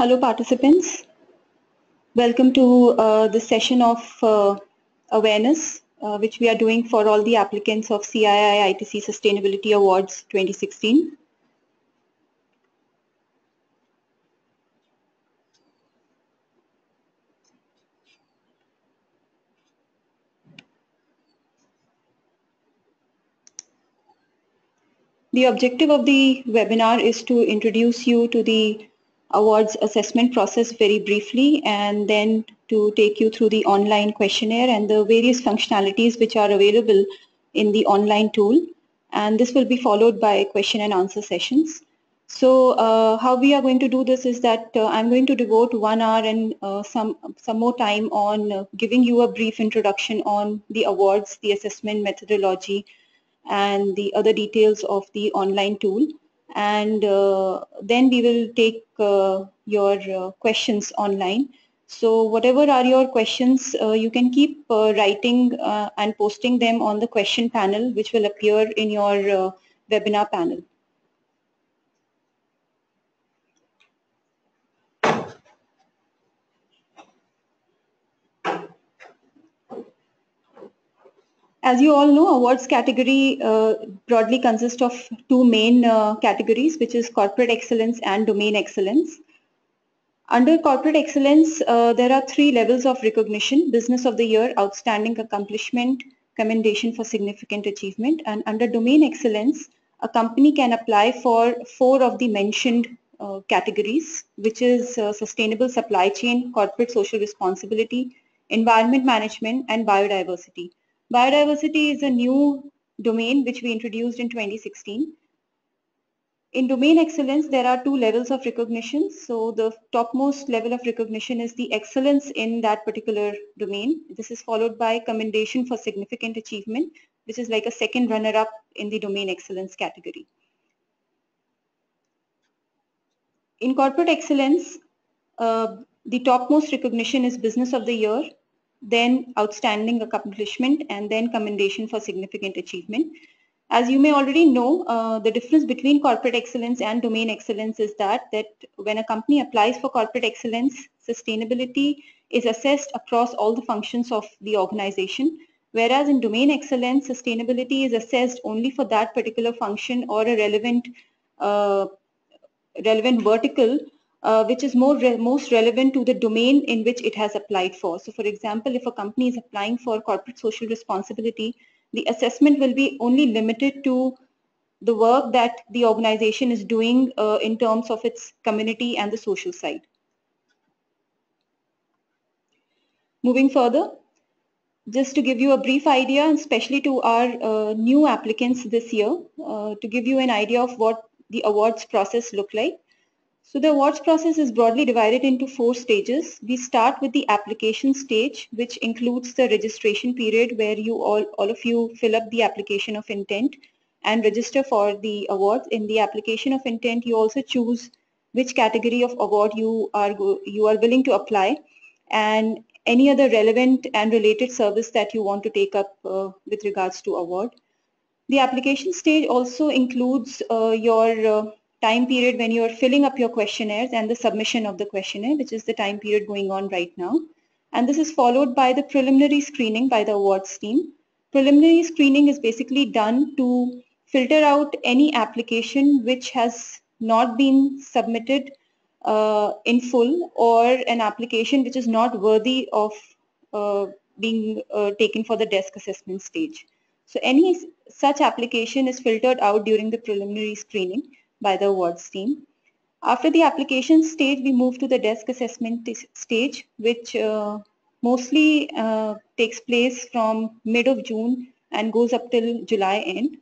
Hello participants. Welcome to uh, the session of uh, awareness uh, which we are doing for all the applicants of CII ITC Sustainability Awards 2016. The objective of the webinar is to introduce you to the awards assessment process very briefly and then to take you through the online questionnaire and the various functionalities which are available in the online tool and this will be followed by question and answer sessions. So uh, how we are going to do this is that uh, I'm going to devote one hour and uh, some some more time on uh, giving you a brief introduction on the awards, the assessment methodology and the other details of the online tool and uh, then we will take uh, your uh, questions online. So whatever are your questions, uh, you can keep uh, writing uh, and posting them on the question panel which will appear in your webinar panel. As you all know, awards category uh, broadly consists of two main uh, categories, which is corporate excellence and domain excellence. Under corporate excellence, uh, there are three levels of recognition, business of the year, outstanding accomplishment, commendation for significant achievement. And under domain excellence, a company can apply for four of the mentioned uh, categories, which is uh, sustainable supply chain, corporate social responsibility, environment management, and biodiversity. Biodiversity is a new domain which we introduced in 2016. In domain excellence, there are two levels of recognition. So the topmost level of recognition is the excellence in that particular domain. This is followed by commendation for significant achievement, which is like a second runner-up in the domain excellence category. In corporate excellence, uh, the topmost recognition is business of the year, then outstanding accomplishment, and then commendation for significant achievement. As you may already know, uh, the difference between corporate excellence and domain excellence is that, that when a company applies for corporate excellence, sustainability is assessed across all the functions of the organization, whereas in domain excellence, sustainability is assessed only for that particular function or a relevant, uh, relevant vertical uh, which is more re most relevant to the domain in which it has applied for. So for example, if a company is applying for corporate social responsibility, the assessment will be only limited to the work that the organization is doing uh, in terms of its community and the social side. Moving further, just to give you a brief idea, especially to our uh, new applicants this year, uh, to give you an idea of what the awards process look like. So the awards process is broadly divided into four stages. We start with the application stage, which includes the registration period where you all, all of you fill up the application of intent and register for the awards. In the application of intent, you also choose which category of award you are, you are willing to apply and any other relevant and related service that you want to take up uh, with regards to award. The application stage also includes uh, your uh, time period when you are filling up your questionnaires and the submission of the questionnaire, which is the time period going on right now. And this is followed by the preliminary screening by the awards team. Preliminary screening is basically done to filter out any application which has not been submitted uh, in full or an application which is not worthy of uh, being uh, taken for the desk assessment stage. So any such application is filtered out during the preliminary screening by the awards team. After the application stage, we move to the desk assessment stage, which uh, mostly uh, takes place from mid of June and goes up till July end.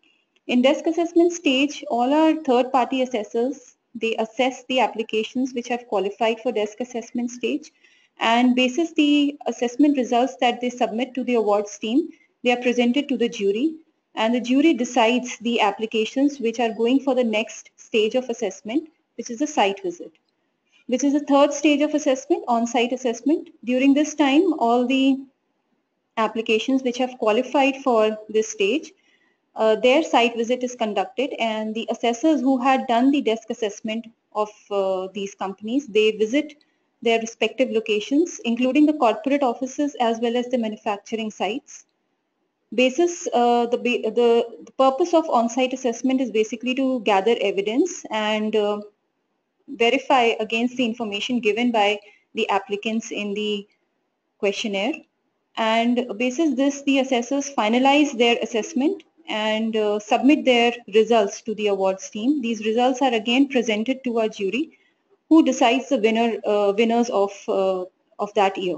In desk assessment stage, all our third-party assessors, they assess the applications which have qualified for desk assessment stage and basis the assessment results that they submit to the awards team, they are presented to the jury and the jury decides the applications which are going for the next stage of assessment, which is the site visit, which is the third stage of assessment, on-site assessment. During this time, all the applications which have qualified for this stage, uh, their site visit is conducted and the assessors who had done the desk assessment of uh, these companies. They visit their respective locations, including the corporate offices as well as the manufacturing sites. Basis, uh, the, the, the, purpose of on-site assessment is basically to gather evidence and uh, verify against the information given by the applicants in the questionnaire. And basis this, the assessors finalize their assessment and uh, submit their results to the awards team. These results are again presented to our jury who decides the winner, uh, winners of, uh, of that year.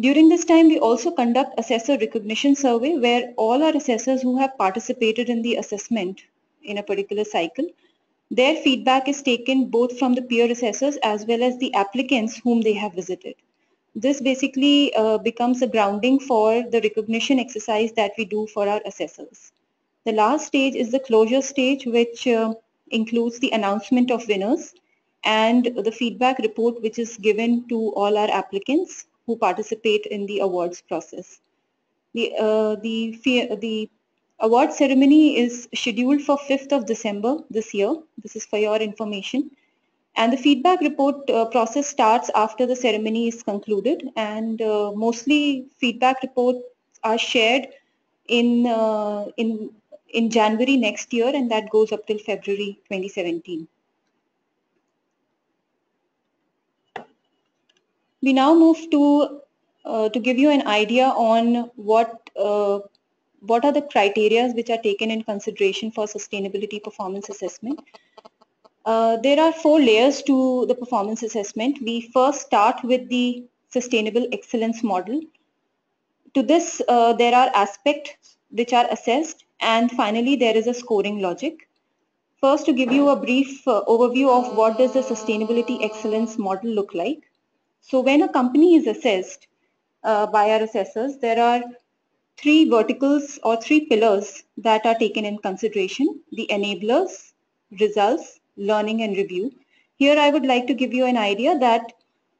During this time, we also conduct assessor recognition survey where all our assessors who have participated in the assessment in a particular cycle, their feedback is taken both from the peer assessors as well as the applicants whom they have visited. This basically uh, becomes a grounding for the recognition exercise that we do for our assessors. The last stage is the closure stage, which uh, includes the announcement of winners and the feedback report, which is given to all our applicants who participate in the awards process. The, uh, the, the award ceremony is scheduled for 5th of December this year. This is for your information. And the feedback report uh, process starts after the ceremony is concluded and uh, mostly feedback reports are shared in, uh, in, in January next year and that goes up till February 2017. We now move to, uh, to give you an idea on what, uh, what are the criteria which are taken in consideration for sustainability performance assessment. Uh, there are four layers to the performance assessment. We first start with the sustainable excellence model. To this, uh, there are aspects which are assessed and finally there is a scoring logic. First, to give you a brief uh, overview of what does the sustainability excellence model look like. So when a company is assessed uh, by our assessors, there are three verticals or three pillars that are taken in consideration. The enablers, results, learning and review. Here I would like to give you an idea that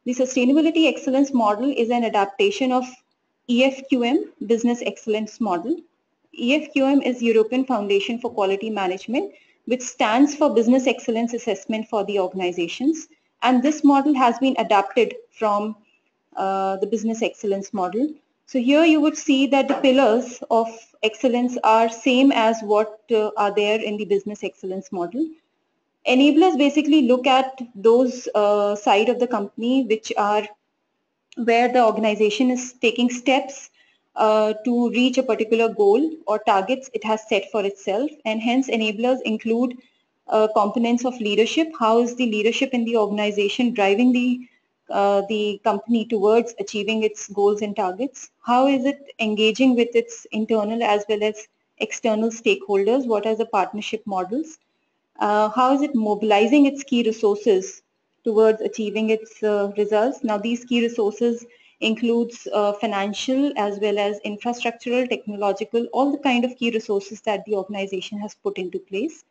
the sustainability excellence model is an adaptation of EFQM, business excellence model. EFQM is European Foundation for Quality Management, which stands for business excellence assessment for the organizations. And this model has been adapted from uh, the business excellence model. So here you would see that the pillars of excellence are same as what uh, are there in the business excellence model. Enablers basically look at those uh, side of the company which are where the organization is taking steps uh, to reach a particular goal or targets it has set for itself and hence enablers include uh, components of leadership. How is the leadership in the organization driving the uh, the company towards achieving its goals and targets? How is it engaging with its internal as well as external stakeholders? What are the partnership models? uh, how is it mobilizing its key resources towards achieving its uh, results. Now these key resources includes uh, financial as well as infrastructural, technological, all the kind of key resources that the organization has put into place.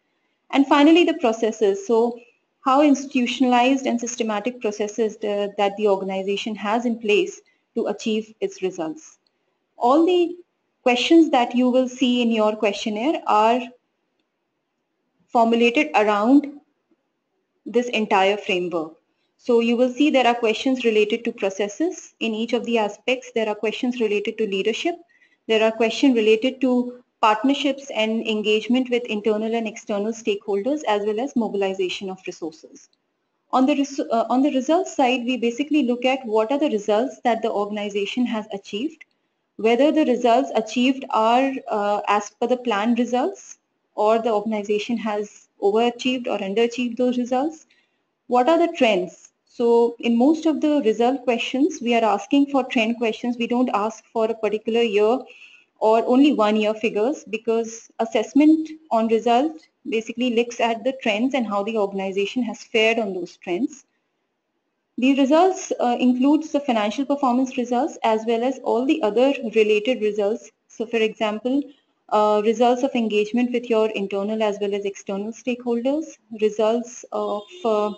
And finally the processes. So how institutionalized and systematic processes the, that the organization has in place to achieve its results. All the questions that you will see in your questionnaire are formulated around this entire framework. So you will see there are questions related to processes in each of the aspects. There are questions related to leadership. There are questions related to partnerships and engagement with internal and external stakeholders as well as mobilization of resources. On the, uh, on the results side, we basically look at what are the results that the organization has achieved, whether the results achieved are uh, as per the planned results or the organization has overachieved or underachieved those results? What are the trends? So in most of the result questions, we are asking for trend questions. We don't ask for a particular year or only one year figures because assessment on result basically looks at the trends and how the organization has fared on those trends. The results uh, includes the financial performance results as well as all the other related results. So for example, uh, results of engagement with your internal as well as external stakeholders, results of uh,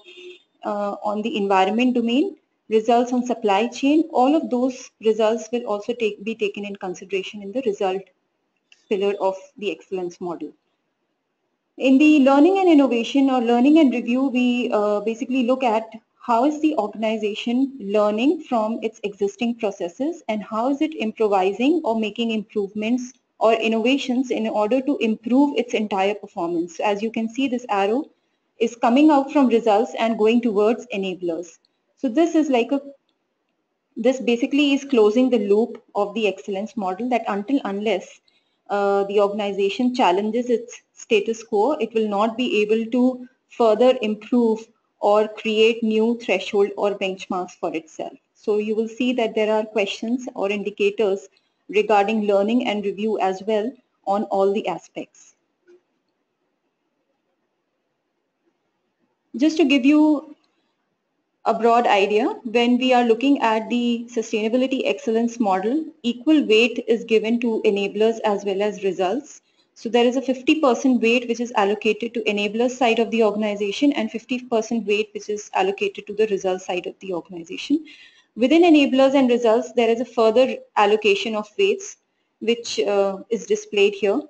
uh, on the environment domain, results on supply chain, all of those results will also take, be taken in consideration in the result pillar of the excellence model. In the learning and innovation or learning and review, we uh, basically look at how is the organization learning from its existing processes and how is it improvising or making improvements or innovations in order to improve its entire performance. As you can see, this arrow is coming out from results and going towards enablers. So this is like a, this basically is closing the loop of the excellence model that until unless uh, the organization challenges its status quo, it will not be able to further improve or create new threshold or benchmarks for itself. So you will see that there are questions or indicators regarding learning and review as well on all the aspects. Just to give you a broad idea, when we are looking at the sustainability excellence model, equal weight is given to enablers as well as results. So there is a 50% weight which is allocated to enablers side of the organization and 50% weight which is allocated to the results side of the organization. Within enablers and results, there is a further allocation of weights which uh, is displayed here.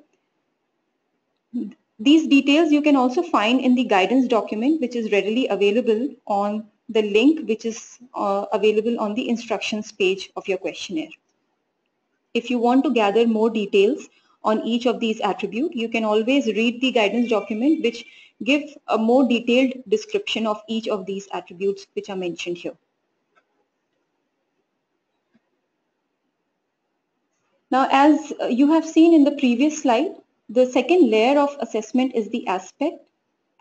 These details you can also find in the guidance document which is readily available on the link which is uh, available on the instructions page of your questionnaire. If you want to gather more details on each of these attributes. You can always read the guidance document which give a more detailed description of each of these attributes which are mentioned here. Now, as you have seen in the previous slide, the second layer of assessment is the aspect.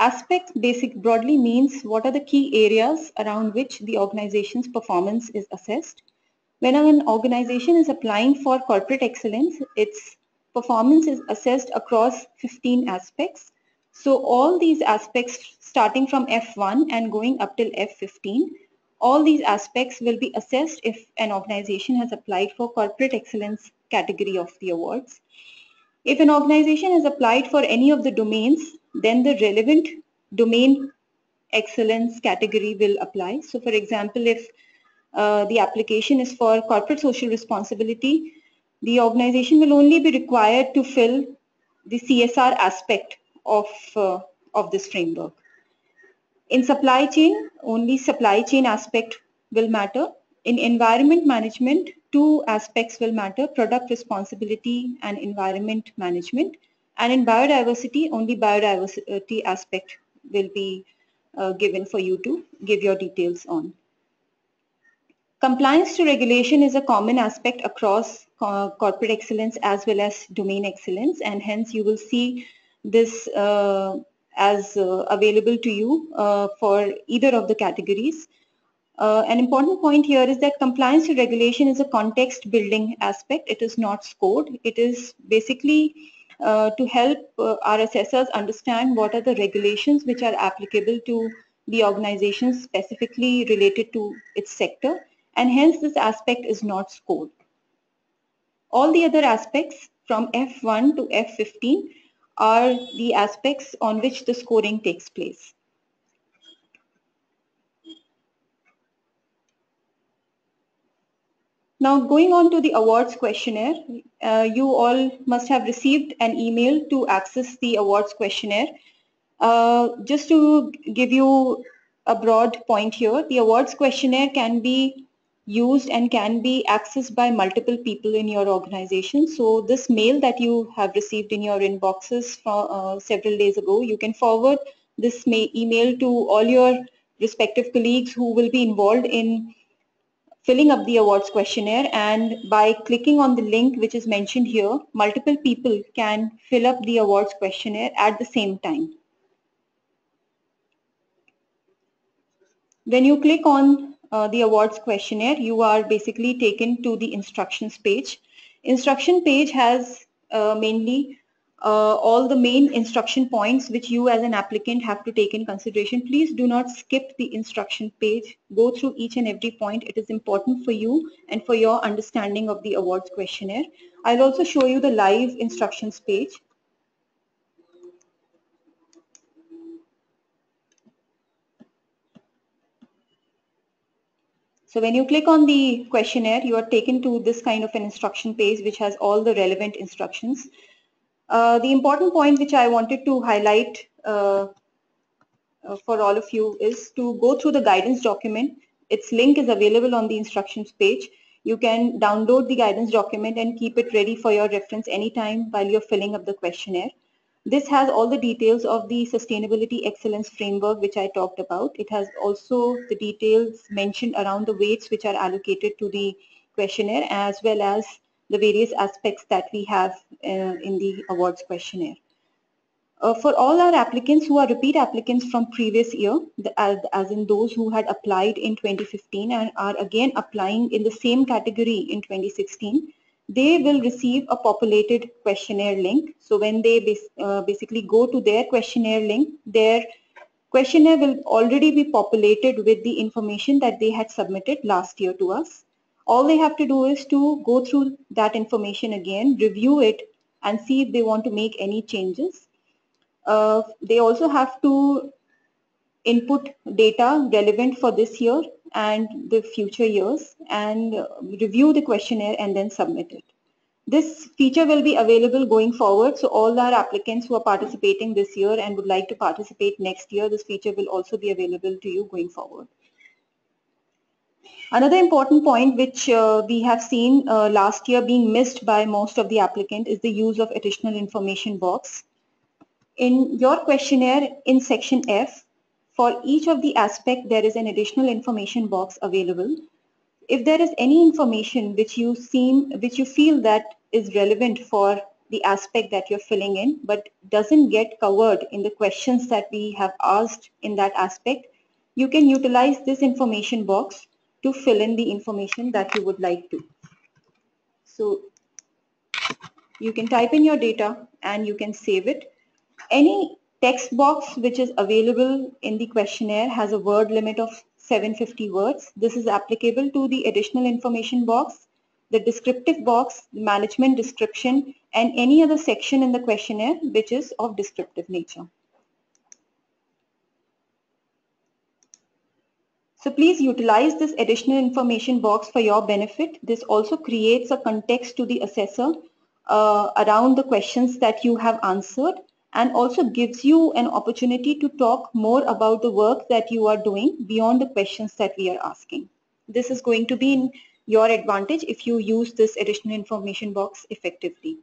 Aspect basic broadly means what are the key areas around which the organization's performance is assessed. When an organization is applying for corporate excellence, its performance is assessed across 15 aspects. So all these aspects starting from F1 and going up till F15, all these aspects will be assessed if an organization has applied for corporate excellence category of the awards. If an organization has applied for any of the domains, then the relevant domain excellence category will apply. So for example, if uh, the application is for corporate social responsibility, the organization will only be required to fill the CSR aspect of, uh, of this framework. In supply chain, only supply chain aspect will matter. In environment management, two aspects will matter, product responsibility and environment management. And in biodiversity, only biodiversity aspect will be uh, given for you to give your details on. Compliance to regulation is a common aspect across uh, corporate excellence as well as domain excellence and hence you will see this uh, as uh, available to you uh, for either of the categories. Uh, an important point here is that compliance to regulation is a context building aspect. It is not scored. It is basically Uh, to help uh, our assessors understand what are the regulations which are applicable to the organization specifically related to its sector and hence this aspect is not scored. All the other aspects from F1 to F15 are the aspects on which the scoring takes place. Now going on to the awards questionnaire, uh, you all must have received an email to access the awards questionnaire. Uh, just to give you a broad point here, the awards questionnaire can be used and can be accessed by multiple people in your organization. So this mail that you have received in your inboxes for, uh, several days ago, you can forward this email to all your respective colleagues who will be involved in filling up the awards questionnaire and by clicking on the link which is mentioned here, multiple people can fill up the awards questionnaire at the same time. When you click on uh, the awards questionnaire, you are basically taken to the instructions page. Instruction page has uh, mainly uh, all the main instruction points which you as an applicant have to take in consideration. Please do not skip the instruction page. Go through each and every point. It is important for you and for your understanding of the awards questionnaire. I'll also show you the live instructions page. So when you click on the questionnaire, you are taken to this kind of an instruction page which has all the relevant instructions. Uh, the important point which I wanted to highlight uh, uh, for all of you is to go through the guidance document. Its link is available on the instructions page. You can download the guidance document and keep it ready for your reference anytime while you're filling up the questionnaire. This has all the details of the sustainability excellence framework which I talked about. It has also the details mentioned around the weights which are allocated to the questionnaire as well as the various aspects that we have uh, in the awards questionnaire. Uh, for all our applicants who are repeat applicants from previous year, the, as, as, in those who had applied in 2015 and are again applying in the same category in 2016, they will receive a populated questionnaire link. So when they bas uh, basically go to their questionnaire link, their questionnaire will already be populated with the information that they had submitted last year to us. All they have to do is to go through that information again, review it and see if they want to make any changes uh, they also have to input data relevant for this year and the future years and review the questionnaire and then submit it. This feature will be available going forward. So all our applicants who are participating this year and would like to participate next year, this feature will also be available to you going forward. Another important point which uh, we have seen uh, last year being missed by most of the applicant is the use of additional information box in your questionnaire in section F, for each of the aspect, there is an additional information box available. If there is any information which you seem, which you feel that is relevant for the aspect that you're filling in, but doesn't get covered in the questions that we have asked in that aspect, you can utilize this information box to fill in the information that you would like to. So you can type in your data and you can save it any text box which is available in the questionnaire has a word limit of 750 words. This is applicable to the additional information box, the descriptive box, the management description, and any other section in the questionnaire which is of descriptive nature. So please utilize this additional information box for your benefit. This also creates a context to the assessor uh, around the questions that you have answered and also gives you an opportunity to talk more about the work that you are doing beyond the questions that we are asking. This is going to be in your advantage if you use this additional information box effectively.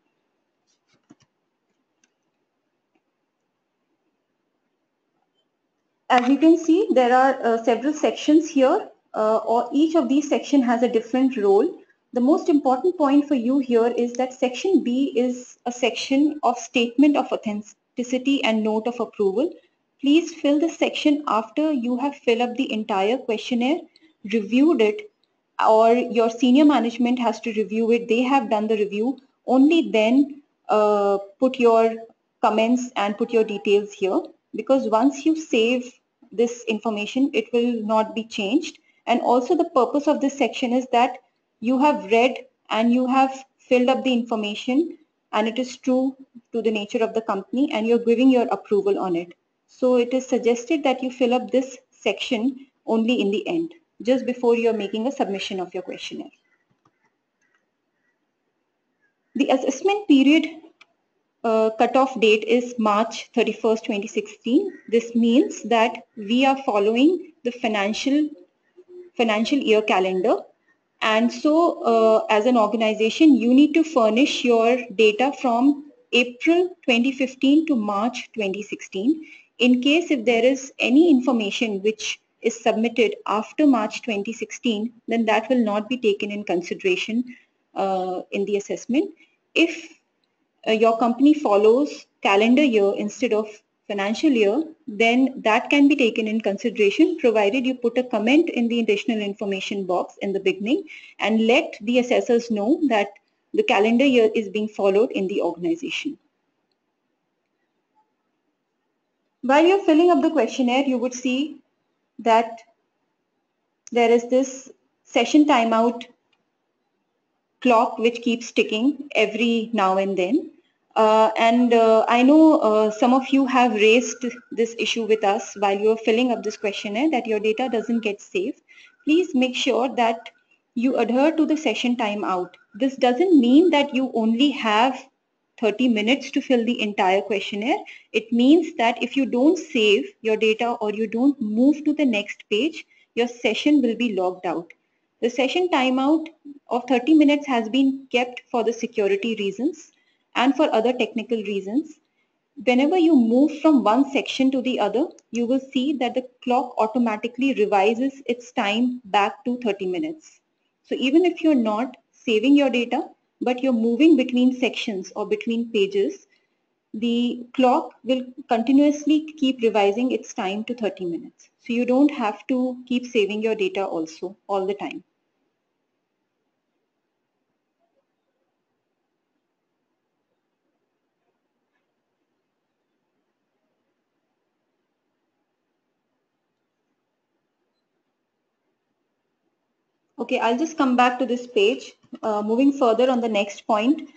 As you can see, there are uh, several sections here, uh, or each of these sections has a different role. The most important point for you here is that section B is a section of statement of authenticity and note of approval. Please fill this section after you have filled up the entire questionnaire, reviewed it, or your senior management has to review it. They have done the review. Only then uh, put your comments and put your details here because once you save this information, it will not be changed. And also the purpose of this section is that you have read and you have filled up the information and it is true to the nature of the company and you're giving your approval on it. So it is suggested that you fill up this section only in the end, just before you're making a submission of your questionnaire. The assessment period uh, cutoff date is March 31st, 2016. This means that we are following the financial financial year calendar and so uh, as an organization, you need to furnish your data from April 2015 to March 2016. In case if there is any information which is submitted after March 2016, then that will not be taken in consideration uh, in the assessment. If uh, your company follows calendar year instead of financial year, then that can be taken in consideration provided you put a comment in the additional information box in the beginning and let the assessors know that the calendar year is being followed in the organization. While you're filling up the questionnaire, you would see that there is this session timeout clock which keeps ticking every now and then. Uh, and uh, I know uh, some of you have raised this issue with us while you're filling up this questionnaire that your data doesn't get saved. Please make sure that you adhere to the session timeout. This doesn't mean that you only have 30 minutes to fill the entire questionnaire, it means that if you don't save your data or you don't move to the next page, your session will be logged out. The session timeout of 30 minutes has been kept for the security reasons and for other technical reasons. Whenever you move from one section to the other, you will see that the clock automatically revises its time back to 30 minutes. So even if you're not saving your data, but you're moving between sections or between pages, the clock will continuously keep revising its time to 30 minutes. So you don't have to keep saving your data also all the time. Okay, I'll just come back to this page. Uh, moving further on the next point,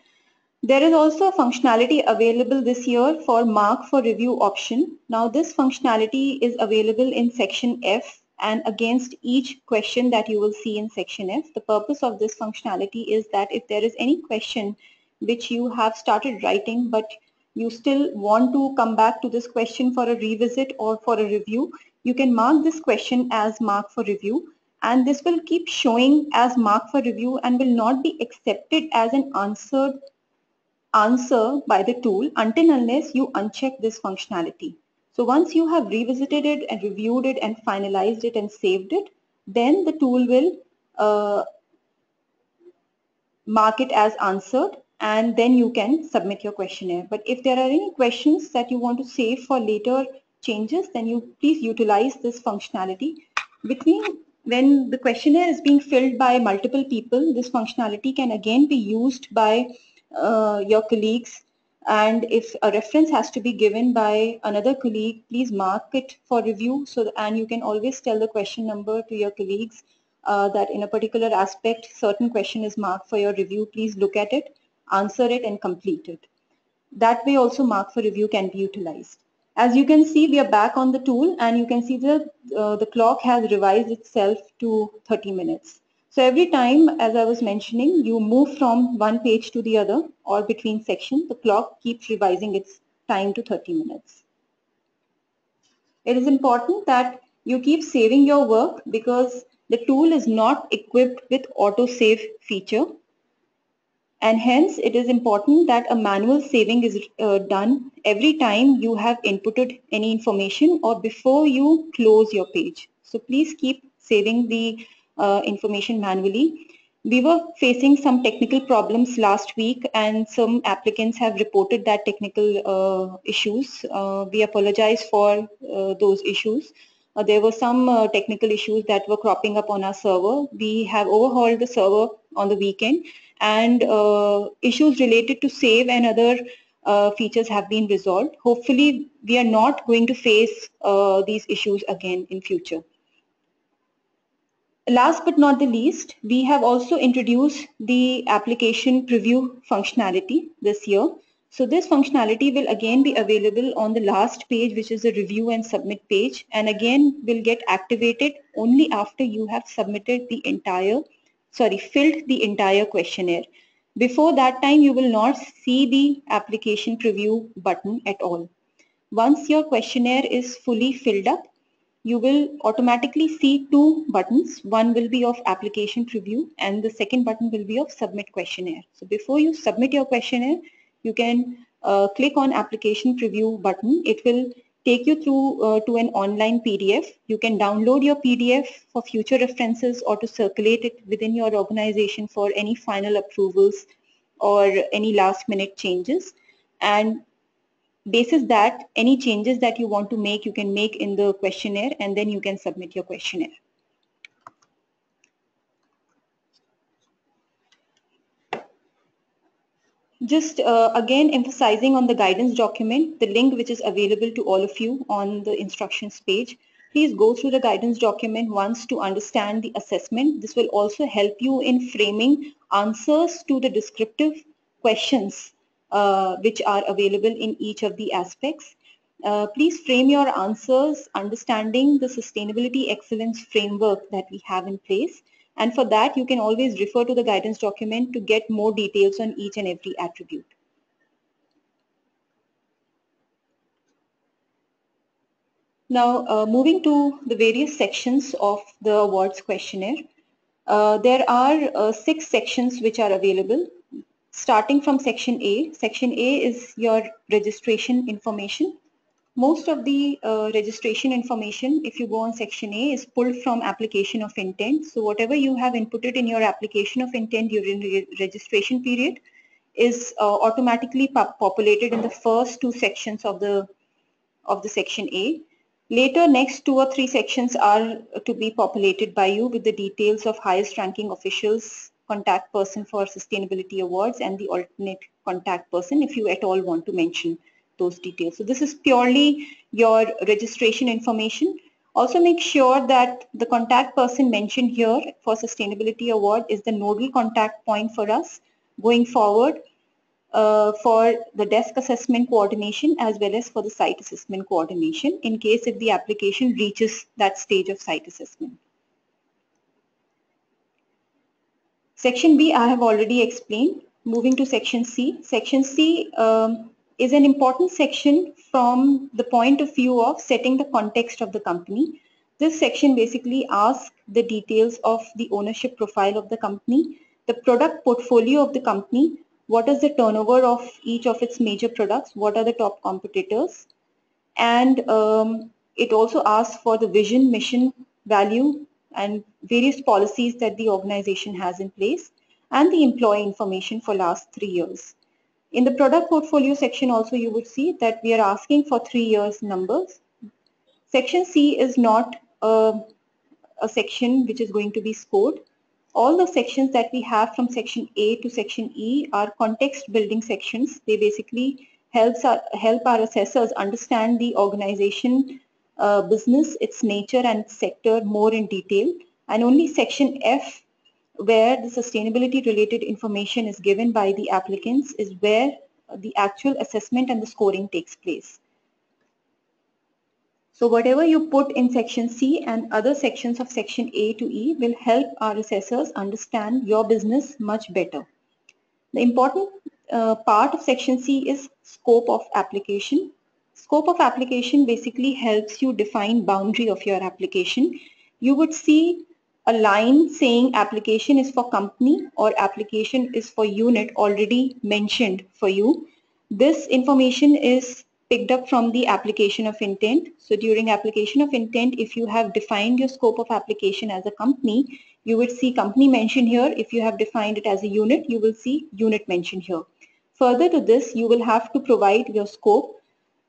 there is also a functionality available this year for mark for review option. Now this functionality is available in section F and against each question that you will see in section F. The purpose of this functionality is that if there is any question which you have started writing but you still want to come back to this question for a revisit or for a review, you can mark this question as mark for review and this will keep showing as mark for review and will not be accepted as an answered answer by the tool until unless you uncheck this functionality. So once you have revisited it and reviewed it and finalized it and saved it, then the tool will uh, mark it as answered and then you can submit your questionnaire. But if there are any questions that you want to save for later changes, then you please utilize this functionality. Between when the questionnaire is being filled by multiple people, this functionality can again be used by uh, your colleagues. And if a reference has to be given by another colleague, please mark it for review. So and you can always tell the question number to your colleagues uh, that in a particular aspect, certain question is marked for your review. Please look at it, answer it, and complete it. That way also mark for review can be utilized. As you can see, we are back on the tool and you can see the, uh, the clock has revised itself to 30 minutes. So every time, as I was mentioning, you move from one page to the other or between sections, the clock keeps revising its time to 30 minutes. It is important that you keep saving your work because the tool is not equipped with auto-save feature and hence it is important that a manual saving is uh, done every time you have inputted any information or before you close your page. So please keep saving the uh, information manually. We were facing some technical problems last week and some applicants have reported that technical uh, issues. Uh, we apologize for uh, those issues. Uh, there were some technical issues that were cropping up on our server. We have overhauled the server on the weekend and uh, issues related to save and other uh, features have been resolved. Hopefully, we are not going to face uh, these issues again in future. Last but not the least, we have also introduced the application preview functionality this year. So this functionality will again be available on the last page, which is the review and submit page, and again will get activated only after you have submitted the entire sorry, filled the entire questionnaire. Before that time, you will not see the application preview button at all. Once your questionnaire is fully filled up, you will automatically see two buttons. One will be of application preview and the second button will be of submit questionnaire. So before you submit your questionnaire, you can uh, click on application preview button. It will take you through uh, to an online PDF. You can download your PDF for future references or to circulate it within your organization for any final approvals or any last minute changes. And basis that, any changes that you want to make, you can make in the questionnaire and then you can submit your questionnaire. Just uh, again emphasizing on the guidance document, the link which is available to all of you on the instructions page. Please go through the guidance document once to understand the assessment. This will also help you in framing answers to the descriptive questions uh, which are available in each of the aspects. Uh, please frame your answers understanding the sustainability excellence framework that we have in place and for that, you can always refer to the guidance document to get more details on each and every attribute. Now, uh, moving to the various sections of the awards questionnaire, uh, there are uh, six sections which are available. Starting from section A, section A is your registration information. Most of the uh, registration information, if you go on section A, is pulled from application of intent. So whatever you have inputted in your application of intent during the registration period is uh, automatically populated in the first two sections of the of the section A. Later, next two or three sections are to be populated by you with the details of highest ranking officials, contact person for sustainability awards and the alternate contact person if you at all want to mention those details. So this is purely your registration information. Also make sure that the contact person mentioned here for sustainability award is the nodal contact point for us going forward uh, for the desk assessment coordination as well as for the site assessment coordination in case if the application reaches that stage of site assessment. Section B I have already explained. Moving to section C. Section C um, is an important section from the point of view of setting the context of the company. This section basically asks the details of the ownership profile of the company, the product portfolio of the company, what is the turnover of each of its major products, what are the top competitors, and um, it also asks for the vision, mission, value, and various policies that the organization has in place, and the employee information for last three years. In the product portfolio section also you would see that we are asking for three years numbers. Section C is not a, a section which is going to be scored all the sections that we have from section A to section E are context building sections. They basically helps our, help our assessors understand the organization uh, business, its nature and sector more in detail. And only section F where the sustainability related information is given by the applicants is where the actual assessment and the scoring takes place. So whatever you put in section C and other sections of section A to E will help our assessors understand your business much better. The important uh, part of section C is scope of application. Scope of application basically helps you define boundary of your application. You would see a line saying application is for company or application is for unit already mentioned for you. This information is picked up from the application of intent. So during application of intent, if you have defined your scope of application as a company, you would see company mentioned here. If you have defined it as a unit, you will see unit mentioned here. Further to this, you will have to provide your scope.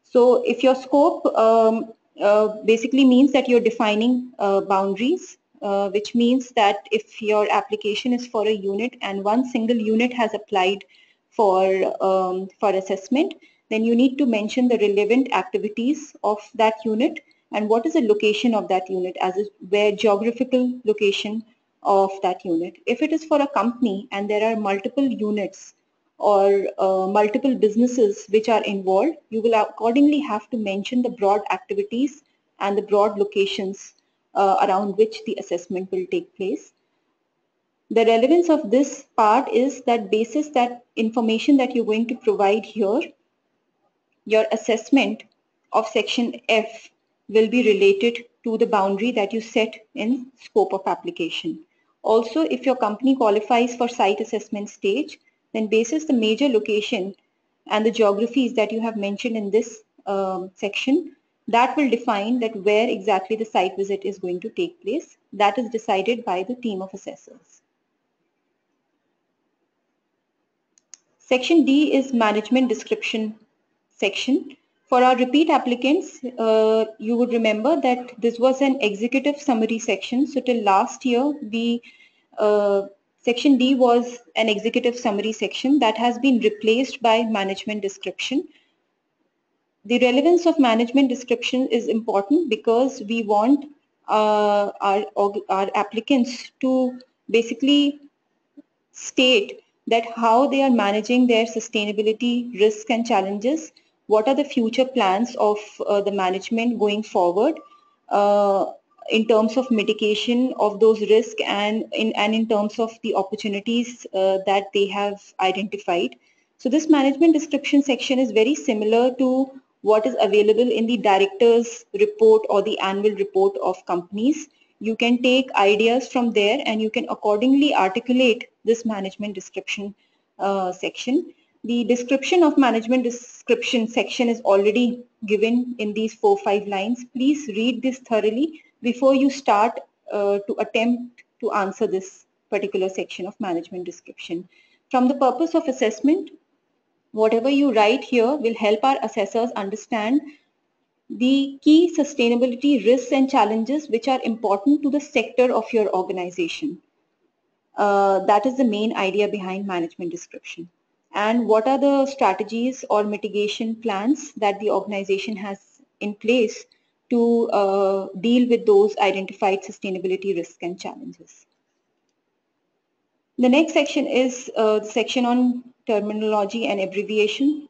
So if your scope um, uh, basically means that you're defining uh, boundaries, uh, which means that if your application is for a unit and one single unit has applied for, um, for assessment, then you need to mention the relevant activities of that unit and what is the location of that unit as a where geographical location of that unit. If it is for a company and there are multiple units or uh, multiple businesses which are involved, you will accordingly have to mention the broad activities and the broad locations uh, around which the assessment will take place. The relevance of this part is that basis that information that you're going to provide here your assessment of section F will be related to the boundary that you set in scope of application. Also, if your company qualifies for site assessment stage, then basis the major location and the geographies that you have mentioned in this um, section, that will define that where exactly the site visit is going to take place. That is decided by the team of assessors. Section D is management description section. For our repeat applicants, uh, you would remember that this was an executive summary section. So till last year, we uh, section D was an executive summary section that has been replaced by management description. The relevance of management description is important because we want uh, our, our applicants to basically state that how they are managing their sustainability risks and challenges what are the future plans of uh, the management going forward uh, in terms of mitigation of those risks and in, and in terms of the opportunities uh, that they have identified. So this management description section is very similar to what is available in the director's report or the annual report of companies. You can take ideas from there and you can accordingly articulate this management description uh, section. The description of management description section is already given in these four, five lines. Please read this thoroughly before you start uh, to attempt to answer this particular section of management description. From the purpose of assessment, whatever you write here will help our assessors understand the key sustainability risks and challenges which are important to the sector of your organization. Uh, that is the main idea behind management description. And what are the strategies or mitigation plans that the organization has in place to uh, deal with those identified sustainability risks and challenges. The next section is uh, the section on terminology and abbreviation.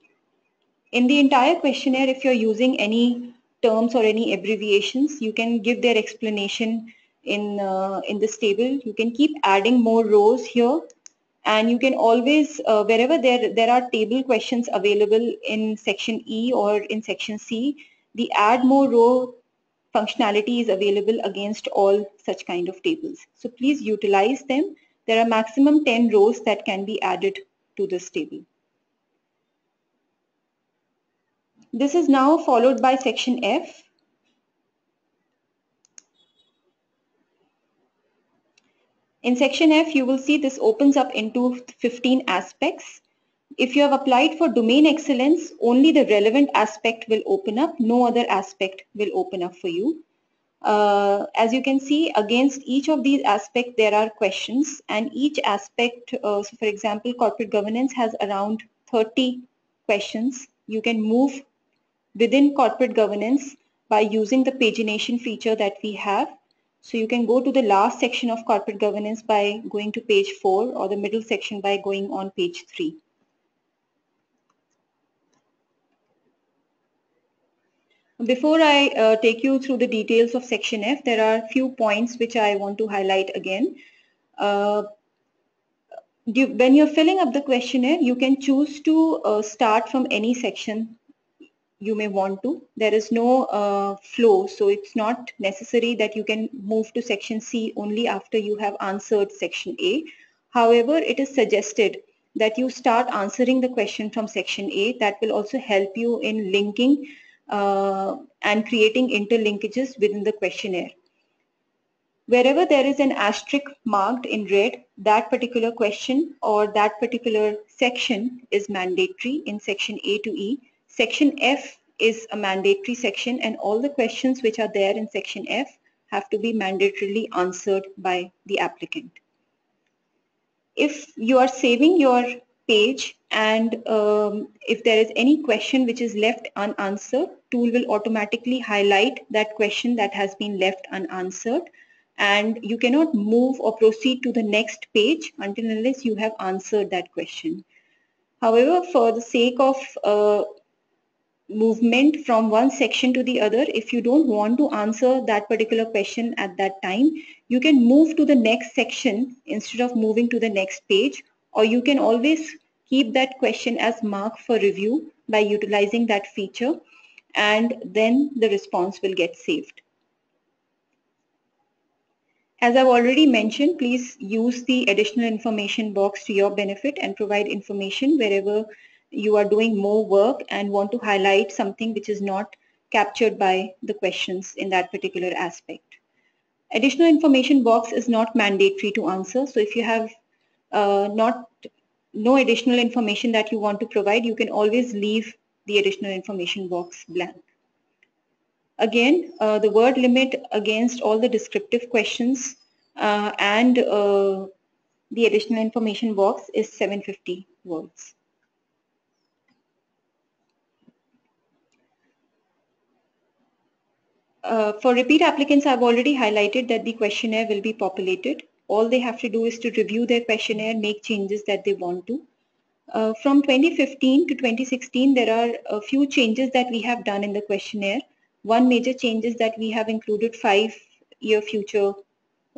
In the entire questionnaire, if you're using any terms or any abbreviations, you can give their explanation in, uh, in this table. You can keep adding more rows here and you can always, uh, wherever there, there are table questions available in section E or in section C, the add more row functionality is available against all such kind of tables. So please utilize them. There are maximum 10 rows that can be added to this table. This is now followed by section F. In section F, you will see this opens up into 15 aspects. If you have applied for domain excellence, only the relevant aspect will open up. No other aspect will open up for you. Uh, as you can see, against each of these aspects, there are questions and each aspect, uh, so for example, corporate governance has around 30 questions. You can move within corporate governance by using the pagination feature that we have. So you can go to the last section of corporate governance by going to page 4 or the middle section by going on page 3. Before I uh, take you through the details of section F, there are a few points which I want to highlight again. Uh, when you're filling up the questionnaire, you can choose to uh, start from any section you may want to. There is no uh, flow, so it's not necessary that you can move to section C only after you have answered section A. However, it is suggested that you start answering the question from section A. That will also help you in linking uh, and creating interlinkages within the questionnaire. Wherever there is an asterisk marked in red, that particular question or that particular section is mandatory in section A to E. Section F is a mandatory section and all the questions which are there in section F have to be mandatorily answered by the applicant. If you are saving your page and um, if there is any question which is left unanswered, tool will automatically highlight that question that has been left unanswered and you cannot move or proceed to the next page until unless you have answered that question. However, for the sake of uh, movement from one section to the other, if you don't want to answer that particular question at that time, you can move to the next section instead of moving to the next page or you can always keep that question as mark for review by utilizing that feature and then the response will get saved. As I've already mentioned, please use the additional information box to your benefit and provide information wherever you are doing more work and want to highlight something which is not captured by the questions in that particular aspect. Additional information box is not mandatory to answer. So if you have not no additional information that you want to provide, you can always leave the additional information box blank. Again, uh, the word limit against all the descriptive questions uh, and uh, the additional information box is 750 words. Uh, for repeat applicants, I've already highlighted that the questionnaire will be populated all they have to do is to review their questionnaire, make changes that they want to. Uh, from 2015 to 2016, there are a few changes that we have done in the questionnaire. One major change is that we have included five year future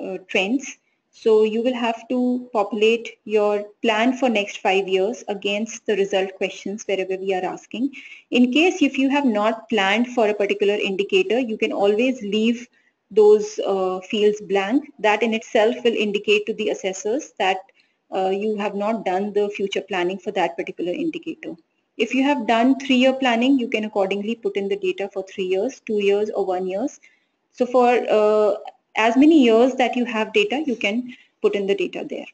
uh, trends. So you will have to populate your plan for next five years against the result questions wherever we are asking. In case if you have not planned for a particular indicator, you can always leave those uh, fields blank. That in itself will indicate to the assessors that uh, you have not done the future planning for that particular indicator. If you have done three-year planning, you can accordingly put in the data for three years, two years or one years. So for uh, as many years that you have data, you can put in the data there.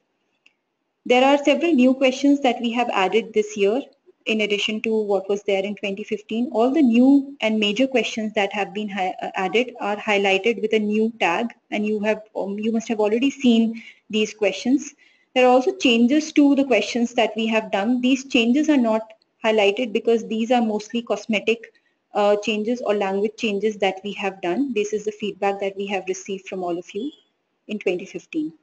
There are several new questions that we have added this year in addition to what was there in 2015. All the new and major questions that have been uh, added are highlighted with a new tag and you have um, you must have already seen these questions. There are also changes to the questions that we have done. These changes are not highlighted because these are mostly cosmetic uh, changes or language changes that we have done. This is the feedback that we have received from all of you in 2015.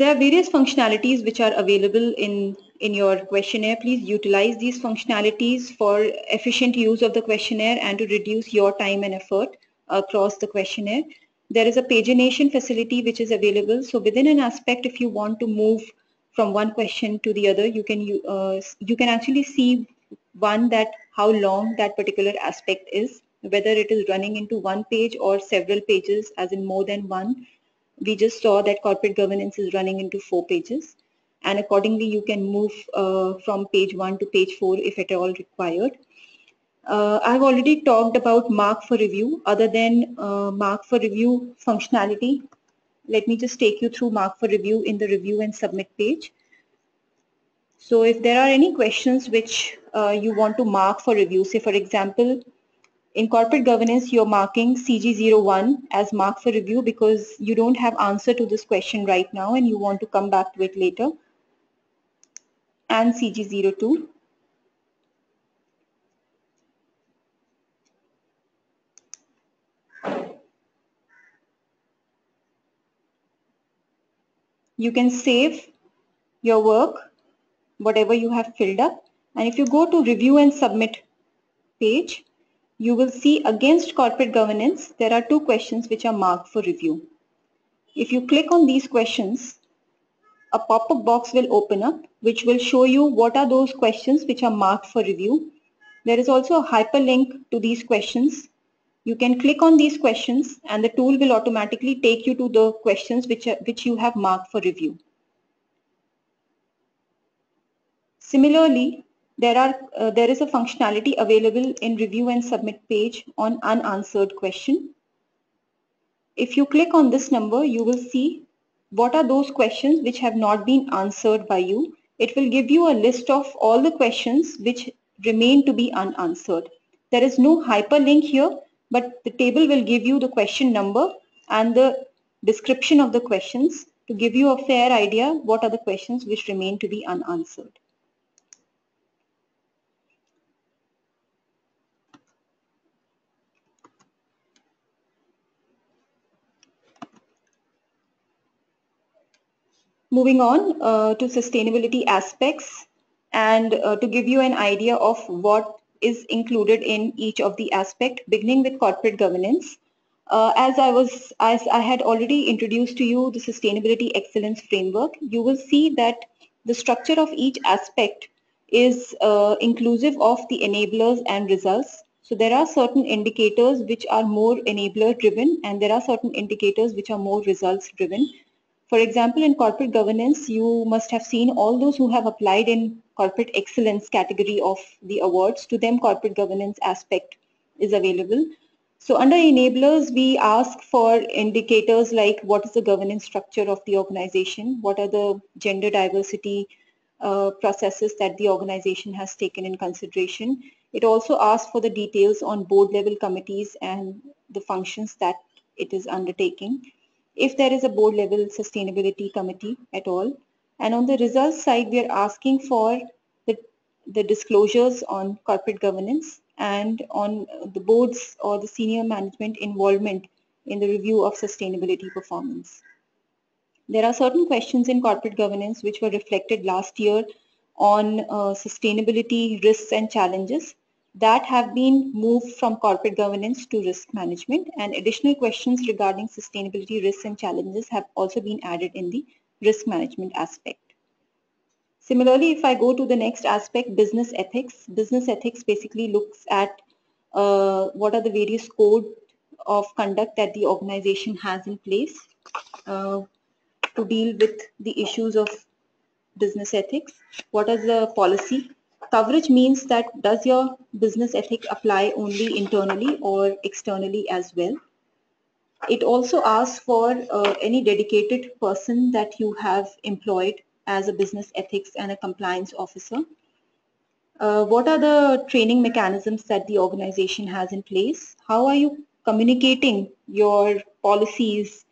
There are various functionalities which are available in, in your questionnaire. Please utilize these functionalities for efficient use of the questionnaire and to reduce your time and effort across the questionnaire. There is a pagination facility which is available. So within an aspect, if you want to move from one question to the other, you can, uh, you can actually see one that how long that particular aspect is, whether it is running into one page or several pages as in more than one. We just saw that corporate governance is running into four pages and accordingly you can move uh, from page one to page four if at all required. Uh, I've already talked about mark for review other than uh, mark for review functionality. Let me just take you through mark for review in the review and submit page. So if there are any questions which uh, you want to mark for review, say for example, in corporate governance, you're marking CG01 as mark for review because you don't have answer to this question right now and you want to come back to it later. And CG02. You can save your work whatever you have filled up. And if you go to review and submit page, you will see against corporate governance, there are two questions which are marked for review. If you click on these questions, a pop-up box will open up which will show you what are those questions which are marked for review. There is also a hyperlink to these questions. You can click on these questions and the tool will automatically take you to the questions which, are, which you have marked for review. Similarly, there, are, uh, there is a functionality available in review and submit page on unanswered question. If you click on this number, you will see what are those questions which have not been answered by you. It will give you a list of all the questions which remain to be unanswered. There is no hyperlink here, but the table will give you the question number and the description of the questions to give you a fair idea what are the questions which remain to be unanswered. Moving on uh, to sustainability aspects and uh, to give you an idea of what is included in each of the aspect, beginning with corporate governance. Uh, as I was, as I had already introduced to you the sustainability excellence framework, you will see that the structure of each aspect is uh, inclusive of the enablers and results. So there are certain indicators which are more enabler driven and there are certain indicators which are more results driven. For example, in corporate governance, you must have seen all those who have applied in corporate excellence category of the awards. To them, corporate governance aspect is available. So under enablers, we ask for indicators like what is the governance structure of the organization, what are the gender diversity uh, processes that the organization has taken in consideration. It also asks for the details on board level committees and the functions that it is undertaking if there is a board level sustainability committee at all. And on the results side, we are asking for the, the disclosures on corporate governance and on the boards or the senior management involvement in the review of sustainability performance. There are certain questions in corporate governance which were reflected last year on uh, sustainability risks and challenges. That have been moved from corporate governance to risk management and additional questions regarding sustainability risks and challenges have also been added in the risk management aspect. Similarly, if I go to the next aspect, business ethics, business ethics basically looks at uh, what are the various code of conduct that the organization has in place uh, to deal with the issues of business ethics. What is the policy? Coverage means that does your business ethic apply only internally or externally as well? It also asks for uh, any dedicated person that you have employed as a business ethics and a compliance officer. Uh, what are the training mechanisms that the organization has in place? How are you communicating your policies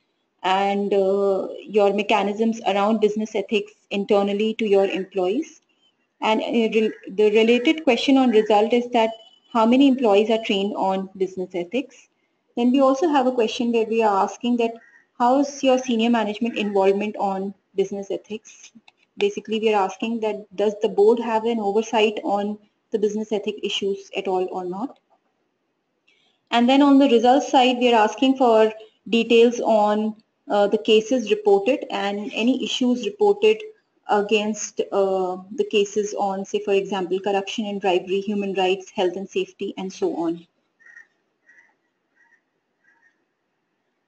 and uh, your mechanisms around business ethics internally to your employees? And uh, the related question on result is that how many employees are trained on business ethics? Then we also have a question where we are asking that how's your senior management involvement on business ethics? Basically, we are asking that does the board have an oversight on the business ethic issues at all or not? And then on the results side, we are asking for details on uh, the cases reported and any issues reported against uh, the cases on, say, for example, corruption and bribery, human rights, health and safety, and so on.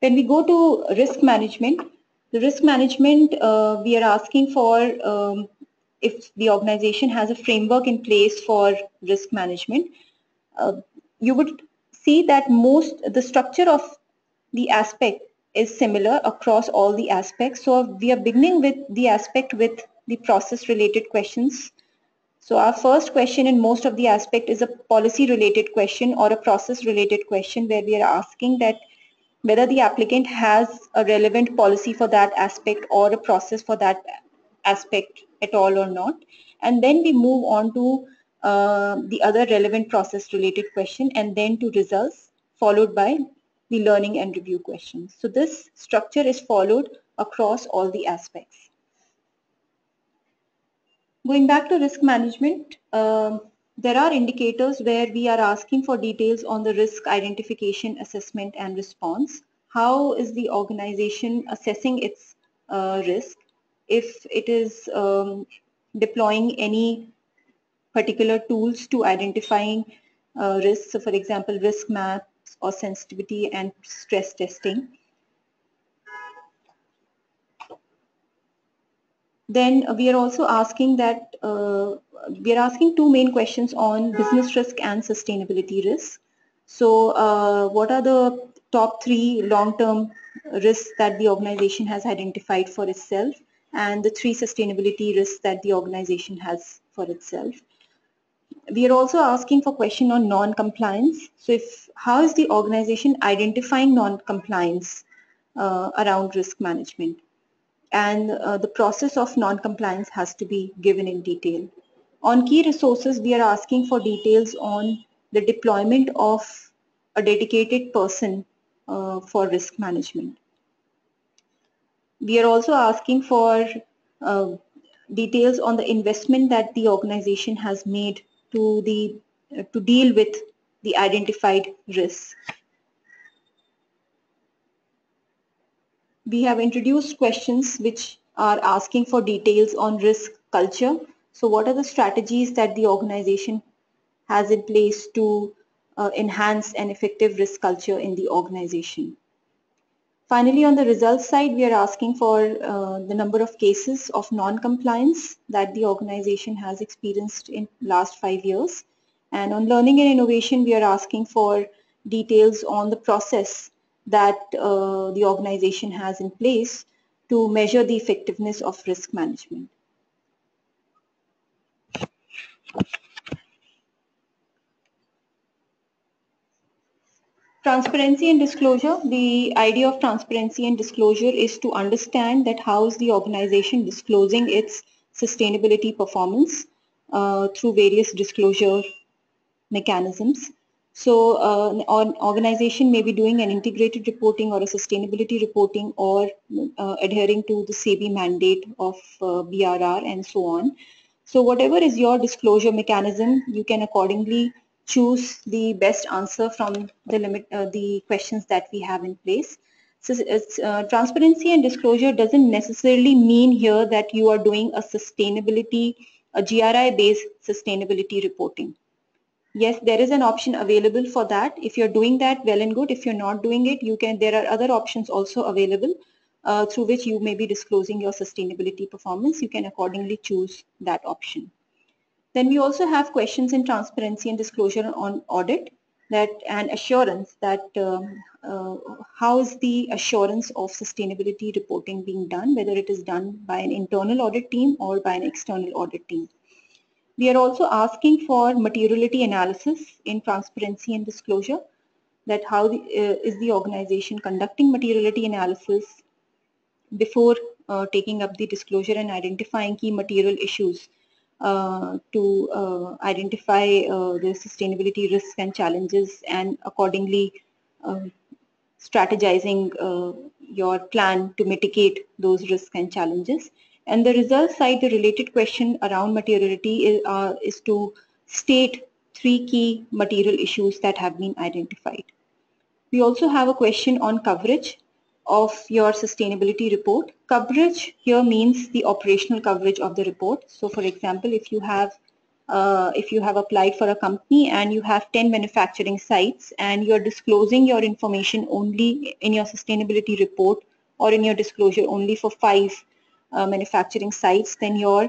When we go to risk management, the risk management, uh, we are asking for um, if the organization has a framework in place for risk management. Uh, you would see that most, the structure of the aspect is similar across all the aspects. So we are beginning with the aspect with the process related questions. So our first question in most of the aspect is a policy related question or a process related question where we are asking that whether the applicant has a relevant policy for that aspect or a process for that aspect at all or not. And then we move on to uh, the other relevant process related question and then to results followed by the learning and review questions. So this structure is followed across all the aspects. Going back to risk management, um, there are indicators where we are asking for details on the risk identification, assessment and response. How is the organization assessing its uh, risk? If it is um, deploying any particular tools to identifying uh, risks, so for example, risk maps or sensitivity and stress testing. Then we are also asking that, uh, we are asking two main questions on business risk and sustainability risk. So uh, what are the top three long-term risks that the organization has identified for itself and the three sustainability risks that the organization has for itself. We are also asking for question on non-compliance. So if how is the organization identifying non-compliance uh, around risk management? And uh, the process of non-compliance has to be given in detail. On key resources, we are asking for details on the deployment of a dedicated person uh, for risk management. We are also asking for uh, details on the investment that the organization has made to the to deal with the identified risks. We have introduced questions which are asking for details on risk culture. So what are the strategies that the organization has in place to uh, enhance an effective risk culture in the organization? Finally, on the results side, we are asking for uh, the number of cases of non-compliance that the organization has experienced in last five years. And on learning and innovation, we are asking for details on the process that uh, the organization has in place to measure the effectiveness of risk management. Transparency and disclosure. The idea of transparency and disclosure is to understand that how is the organization disclosing its sustainability performance uh, through various disclosure mechanisms. So uh, an organization may be doing an integrated reporting or a sustainability reporting or uh, adhering to the SEBI mandate of uh, BRR and so on. So whatever is your disclosure mechanism, you can accordingly choose the best answer from the limit, uh, the questions that we have in place. So uh, transparency and disclosure doesn't necessarily mean here that you are doing a sustainability, a GRI based sustainability reporting. Yes, there is an option available for that. If you're doing that, well and good. If you're not doing it, you can. There are other options also available uh, through which you may be disclosing your sustainability performance. You can accordingly choose that option. Then we also have questions in transparency and disclosure on audit that and assurance that um, uh, how is the assurance of sustainability reporting being done, whether it is done by an internal audit team or by an external audit team. We are also asking for materiality analysis in transparency and disclosure that how the, uh, is the organization conducting materiality analysis before uh, taking up the disclosure and identifying key material issues uh, to uh, identify uh, the sustainability risks and challenges and accordingly um, strategizing uh, your plan to mitigate those risks and challenges. And the result side, the related question around materiality is, uh, is to state three key material issues that have been identified. We also have a question on coverage of your sustainability report. Coverage here means the operational coverage of the report. So for example, if you have uh, if you have applied for a company and you have 10 manufacturing sites and you're disclosing your information only in your sustainability report or in your disclosure only for five manufacturing sites, then your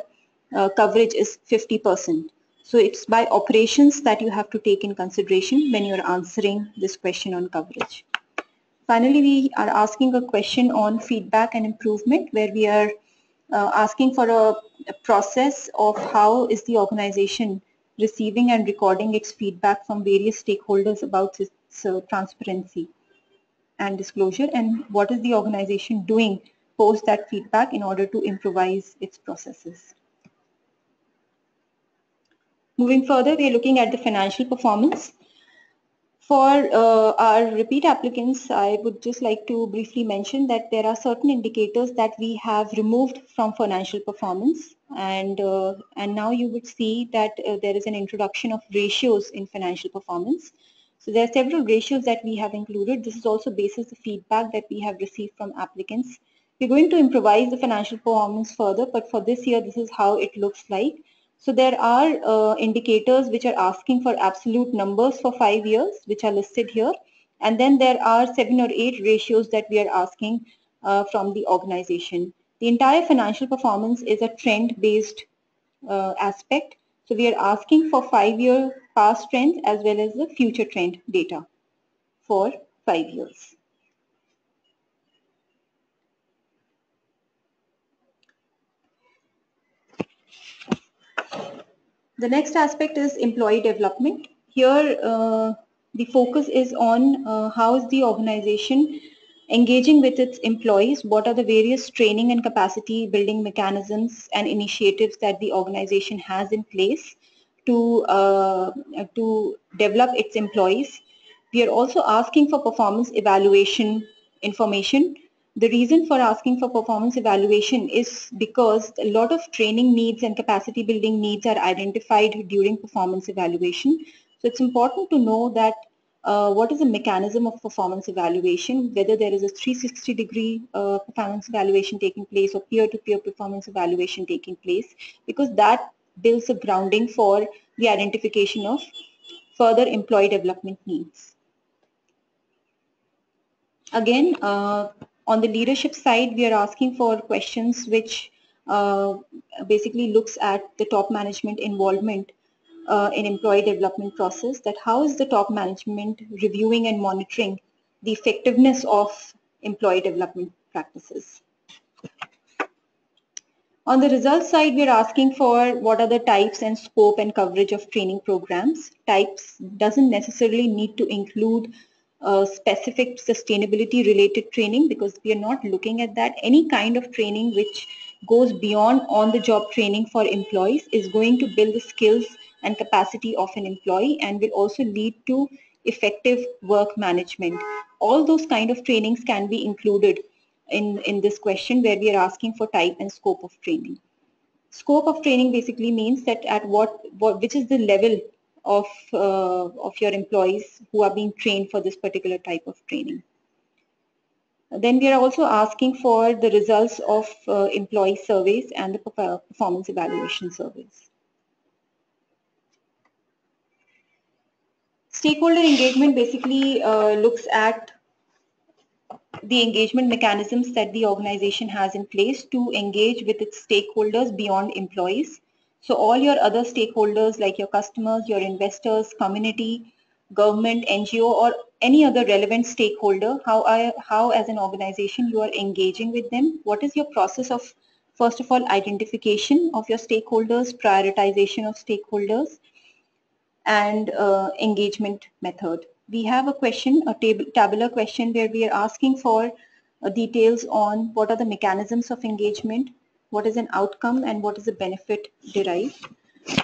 uh, coverage is 50%. So it's by operations that you have to take in consideration when you're answering this question on coverage. Finally, we are asking a question on feedback and improvement where we are uh, asking for a, a, process of how is the organization receiving and recording its feedback from various stakeholders about its uh, transparency and disclosure and what is the organization doing post that feedback in order to improvise its processes. Moving further, we are looking at the financial performance. For uh, our repeat applicants, I would just like to briefly mention that there are certain indicators that we have removed from financial performance and uh, and now you would see that uh, there is an introduction of ratios in financial performance. So there are several ratios that we have included. This is also basis the feedback that we have received from applicants. We're going to improvise the financial performance further, but for this year, this is how it looks like. So there are uh, indicators which are asking for absolute numbers for five years, which are listed here. And then there are seven or eight ratios that we are asking uh, from the organization. The entire financial performance is a trend-based uh, aspect. So we are asking for five-year past trends as well as the future trend data for five years. The next aspect is employee development. Here, uh, the focus is on uh, how is the organization engaging with its employees, what are the various training and capacity building mechanisms and initiatives that the organization has in place to, uh, to develop its employees. We are also asking for performance evaluation information the reason for asking for performance evaluation is because a lot of training needs and capacity building needs are identified during performance evaluation. So it's important to know that uh, what is the mechanism of performance evaluation, whether there is a 360 degree uh, performance evaluation taking place or peer-to-peer -peer performance evaluation taking place, because that builds a grounding for the identification of further employee development needs. Again, uh, on the leadership side, we are asking for questions which uh, basically looks at the top management involvement uh, in employee development process, that how is the top management reviewing and monitoring the effectiveness of employee development practices. On the results side, we're asking for what are the types and scope and coverage of training programs. Types doesn't necessarily need to include uh, specific sustainability related training because we are not looking at that. Any kind of training which goes beyond on the job training for employees is going to build the skills and capacity of an employee and will also lead to effective work management. All those kind of trainings can be included in, in this question where we are asking for type and scope of training. Scope of training basically means that at what, what which is the level of, uh, of your employees who are being trained for this particular type of training. Then we are also asking for the results of uh, employee surveys and the performance evaluation surveys. Stakeholder engagement basically uh, looks at the engagement mechanisms that the organization has in place to engage with its stakeholders beyond employees. So all your other stakeholders like your customers, your investors, community, government, NGO or any other relevant stakeholder, how, I, how as an organization you are engaging with them, what is your process of first of all identification of your stakeholders, prioritization of stakeholders and uh, engagement method. We have a question, a table, tabular question where we are asking for uh, details on what are the mechanisms of engagement, what is an outcome and what is the benefit derived.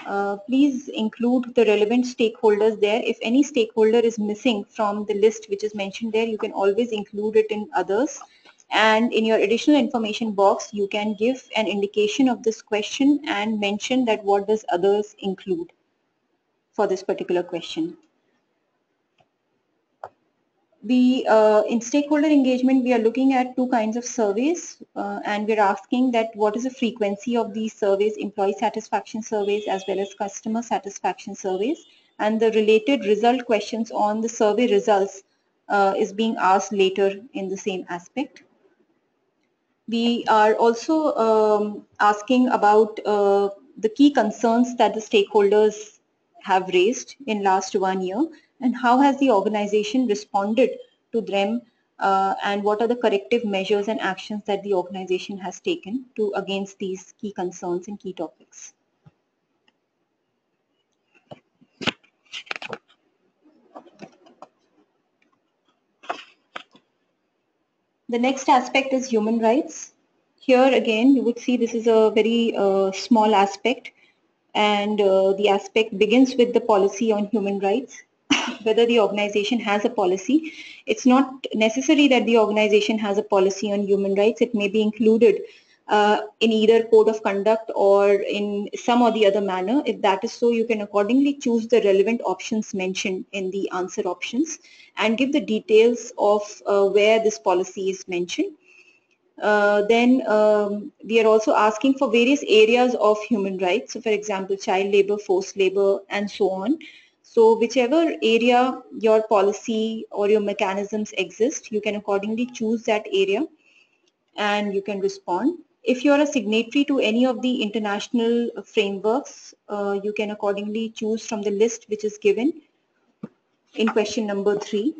Uh, please include the relevant stakeholders there. If any stakeholder is missing from the list which is mentioned there, you can always include it in others. And in your additional information box, you can give an indication of this question and mention that what does others include for this particular question. We, uh, in stakeholder engagement, we are looking at two kinds of surveys uh, and we're asking that what is the frequency of these surveys, employee satisfaction surveys as well as customer satisfaction surveys and the related result questions on the survey results uh, is being asked later in the same aspect. We are also um, asking about uh, the key concerns that the stakeholders have raised in last one year and how has the organization responded to them uh, and what are the corrective measures and actions that the organization has taken to against these key concerns and key topics. The next aspect is human rights. Here again, you would see this is a very uh, small aspect and uh, the aspect begins with the policy on human rights whether the organization has a policy. It's not necessary that the organization has a policy on human rights. It may be included uh, in either code of conduct or in some or the other manner. If that is so, you can accordingly choose the relevant options mentioned in the answer options and give the details of uh, where this policy is mentioned. Uh, then um, we are also asking for various areas of human rights. So for example, child labor, forced labor, and so on. So whichever area your policy or your mechanisms exist, you can accordingly choose that area and you can respond. If you're a signatory to any of the international frameworks, uh, you can accordingly choose from the list which is given in question number three.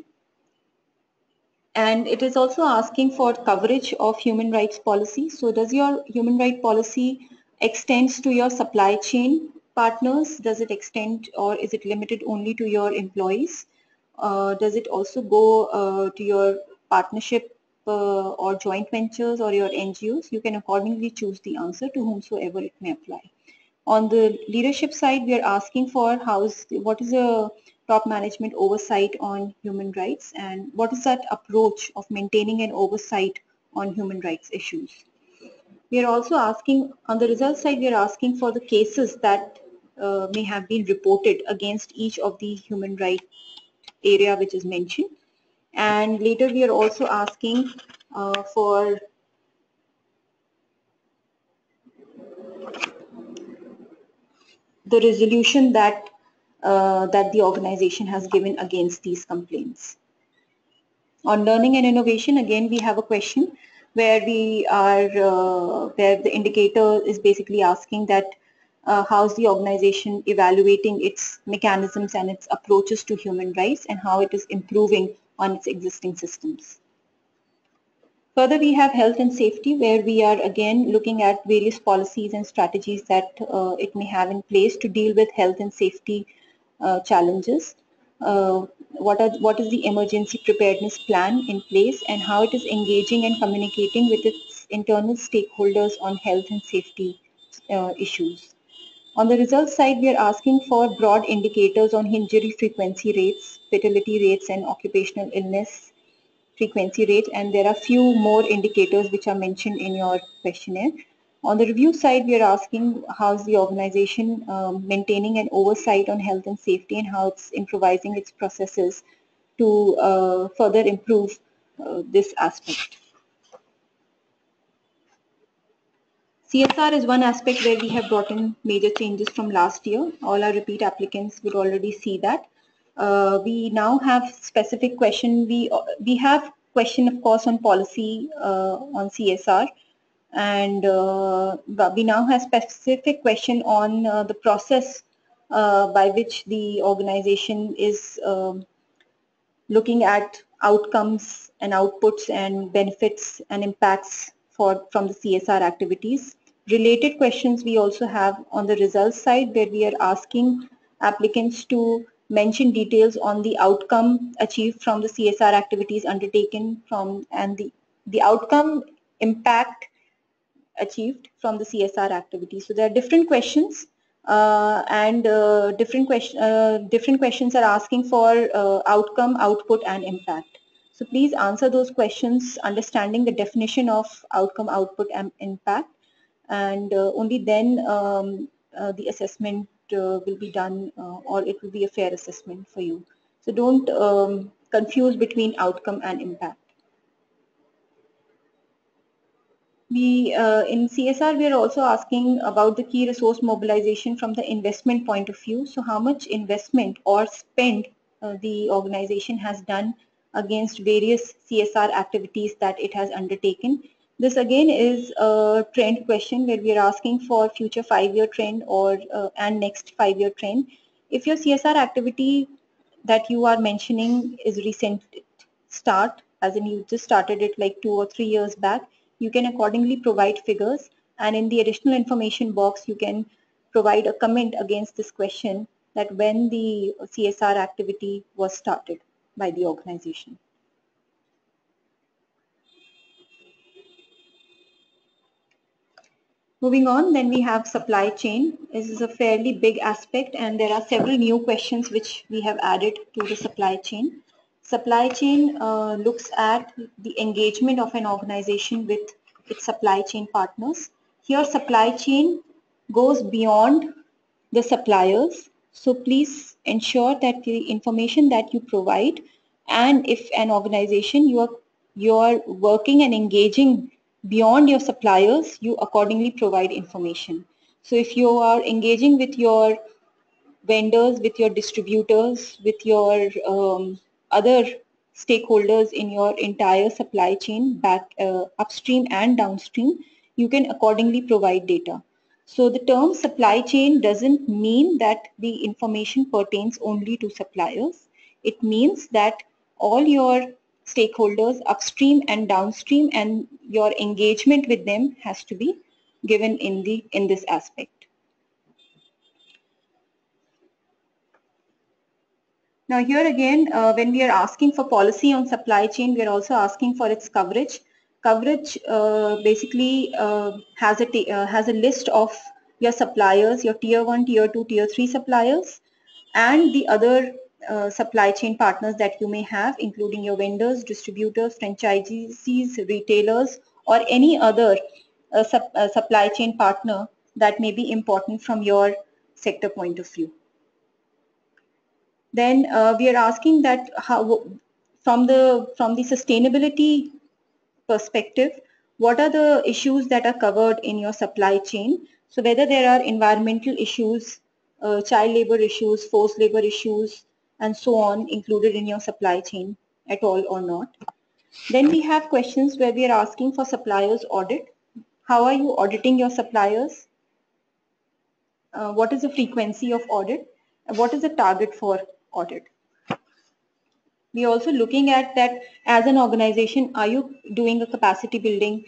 And it is also asking for coverage of human rights policy. So does your human rights policy extends to your supply chain partners? Does it extend or is it limited only to your employees? Uh, does it also go uh, to your partnership uh, or joint ventures or your NGOs? You can accordingly choose the answer to whomsoever it may apply. On the leadership side, we are asking for how's, what is the top management oversight on human rights and what is that approach of maintaining an oversight on human rights issues. We are also asking, on the results side, we are asking for the cases that uh, may have been reported against each of the human right area which is mentioned. And later we are also asking uh, for the resolution that uh, that the organization has given against these complaints. On learning and innovation, again, we have a question where we are, uh, where the indicator is basically asking that uh, how's the organization evaluating its mechanisms and its approaches to human rights and how it is improving on its existing systems. Further, we have health and safety where we are again looking at various policies and strategies that uh, it may have in place to deal with health and safety uh, challenges. Uh, what, are, what is the emergency preparedness plan in place and how it is engaging and communicating with its internal stakeholders on health and safety uh, issues. On the results side, we are asking for broad indicators on injury frequency rates, fatality rates and occupational illness frequency rate and there are a few more indicators which are mentioned in your questionnaire. On the review side, we are asking how's the organization um, maintaining an oversight on health and safety and how it's improvising its processes to uh, further improve uh, this aspect. CSR is one aspect where we have brought in major changes from last year. All our repeat applicants would already see that. Uh, we now have specific question. We we have question, of course, on policy uh, on CSR, and uh, we now have specific question on uh, the process uh, by which the organization is um, looking at outcomes and outputs and benefits and impacts for from the CSR activities. Related questions we also have on the results side where we are asking applicants to mention details on the outcome achieved from the CSR activities undertaken from and the, the outcome impact achieved from the CSR activities. So there are different questions uh, and uh, different, question, uh, different questions are asking for uh, outcome, output and impact. So please answer those questions understanding the definition of outcome, output and impact and uh, only then um, uh, the assessment uh, will be done or it will be a fair assessment for you. So don't um, confuse between outcome and impact. We uh, in CSR we are also asking about the key resource mobilization from the investment point of view. So how much investment or spend uh, the organization has done against various CSR activities that it has undertaken this again is a trend question where we are asking for future five-year trend or uh, and next five-year trend. If your CSR activity that you are mentioning is recent start, as in you just started it like two or three years back, you can accordingly provide figures and in the additional information box you can provide a comment against this question that when the CSR activity was started by the organization. Moving on, then we have supply chain. This is a fairly big aspect and there are several new questions which we have added to the supply chain. Supply chain uh, looks at the engagement of an organization with its supply chain partners. Here supply chain goes beyond the suppliers. So please ensure that the information that you provide and if an organization you are, you are working and engaging beyond your suppliers, you accordingly provide information. So if you are engaging with your vendors, with your distributors, with your um, other stakeholders in your entire supply chain, back uh, upstream and downstream, you can accordingly provide data. So the term supply chain doesn't mean that the information pertains only to suppliers. It means that all your stakeholders upstream and downstream and your engagement with them has to be given in the in this aspect. Now here again, uh, when we are asking for policy on supply chain, we are also asking for its coverage. Coverage uh, basically uh, has a uh, has a list of your suppliers, your tier one, tier two, tier three suppliers, and the other uh, supply chain partners that you may have, including your vendors, distributors, franchisees, retailers, or any other uh, sup uh, supply chain partner that may be important from your sector point of view. Then uh, we are asking that how, from the from the sustainability perspective, what are the issues that are covered in your supply chain? So whether there are environmental issues, uh, child labor issues, forced labor issues, and so on included in your supply chain at all or not. Then we have questions where we are asking for suppliers audit. How are you auditing your suppliers? Uh, what is the frequency of audit? What is the target for audit? We are also looking at that as an organization, are you doing a capacity building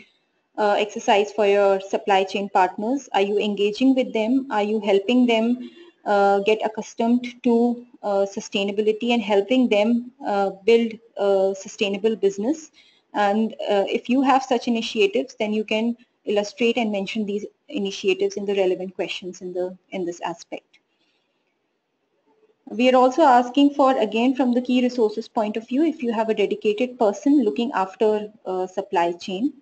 uh, exercise for your supply chain partners? Are you engaging with them? Are you helping them uh, get accustomed to uh, sustainability and helping them uh, build a sustainable business. And if you have such initiatives, then you can illustrate and mention these initiatives in the relevant questions in the in this aspect. We are also asking for, again, from the key resources point of view, if you have a dedicated person looking after uh, supply chain,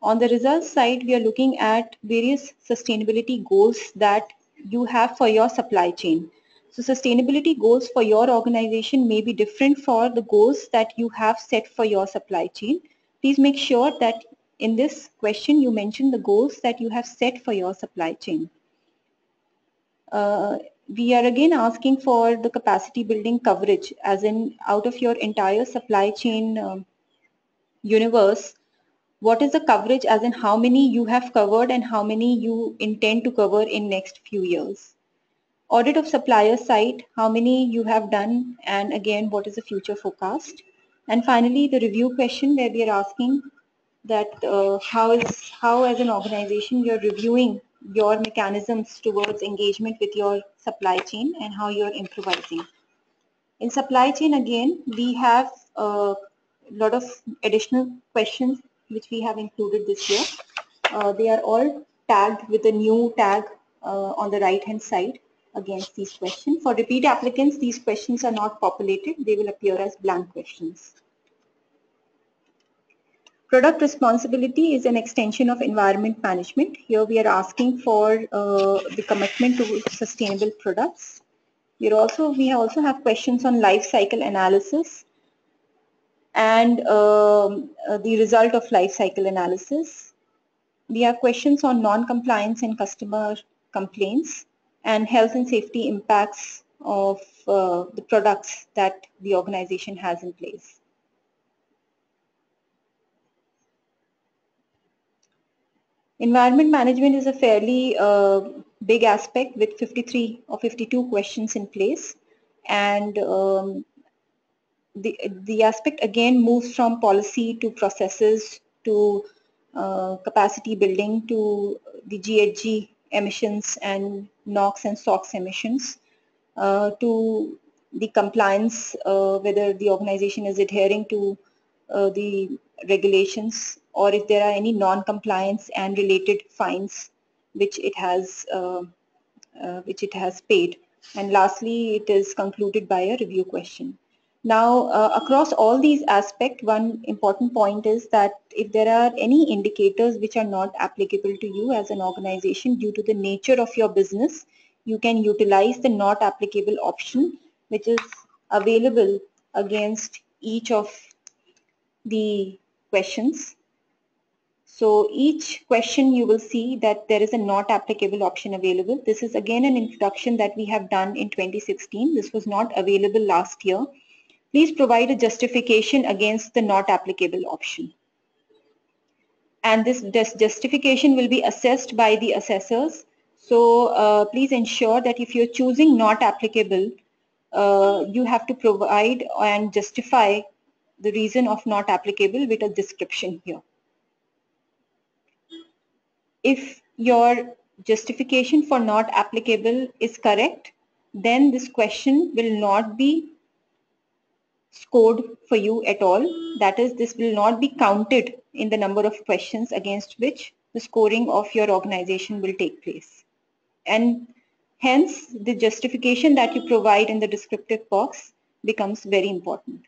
On the results side, we are looking at various sustainability goals that you have for your supply chain. So sustainability goals for your organization may be different for the goals that you have set for your supply chain. Please make sure that in this question you mention the goals that you have set for your supply chain. Uh, we are again asking for the capacity building coverage as in out of your entire supply chain um, universe what is the coverage as in how many you have covered and how many you intend to cover in next few years audit of supplier site how many you have done and again what is the future forecast and finally the review question where we are asking that uh, how is how as an organization you're reviewing your mechanisms towards engagement with your supply chain and how you're improvising. In supply chain again, we have a lot of additional questions which we have included this year. Uh, they are all tagged with a new tag uh, on the right hand side against these questions. For repeat applicants, these questions are not populated. They will appear as blank questions. Product responsibility is an extension of environment management. Here we are asking for uh, the commitment to sustainable products. We also we also have questions on life cycle analysis and um, uh, the result of life cycle analysis. We have questions on non-compliance and customer complaints and health and safety impacts of uh, the products that the organization has in place. Environment management is a fairly uh, big aspect with 53 or 52 questions in place. And um, the, the aspect again moves from policy to processes to uh, capacity building to the GHG emissions and NOx and SOx emissions uh, to the compliance, uh, whether the organization is adhering to uh, the regulations or if there are any non-compliance and related fines which it has uh, uh, which it has paid. And lastly, it is concluded by a review question. Now, uh, across all these aspects, one important point is that if there are any indicators which are not applicable to you as an organization due to the nature of your business, you can utilize the not applicable option which is available against each of the questions so each question you will see that there is a not applicable option available. This is again an introduction that we have done in 2016. This was not available last year. Please provide a justification against the not applicable option. And this, justification will be assessed by the assessors. So uh, please ensure that if you're choosing not applicable, uh, you have to provide and justify the reason of not applicable with a description here if your justification for not applicable is correct, then this question will not be scored for you at all. That is, this will not be counted in the number of questions against which the scoring of your organization will take place. And hence, the justification that you provide in the descriptive box becomes very important.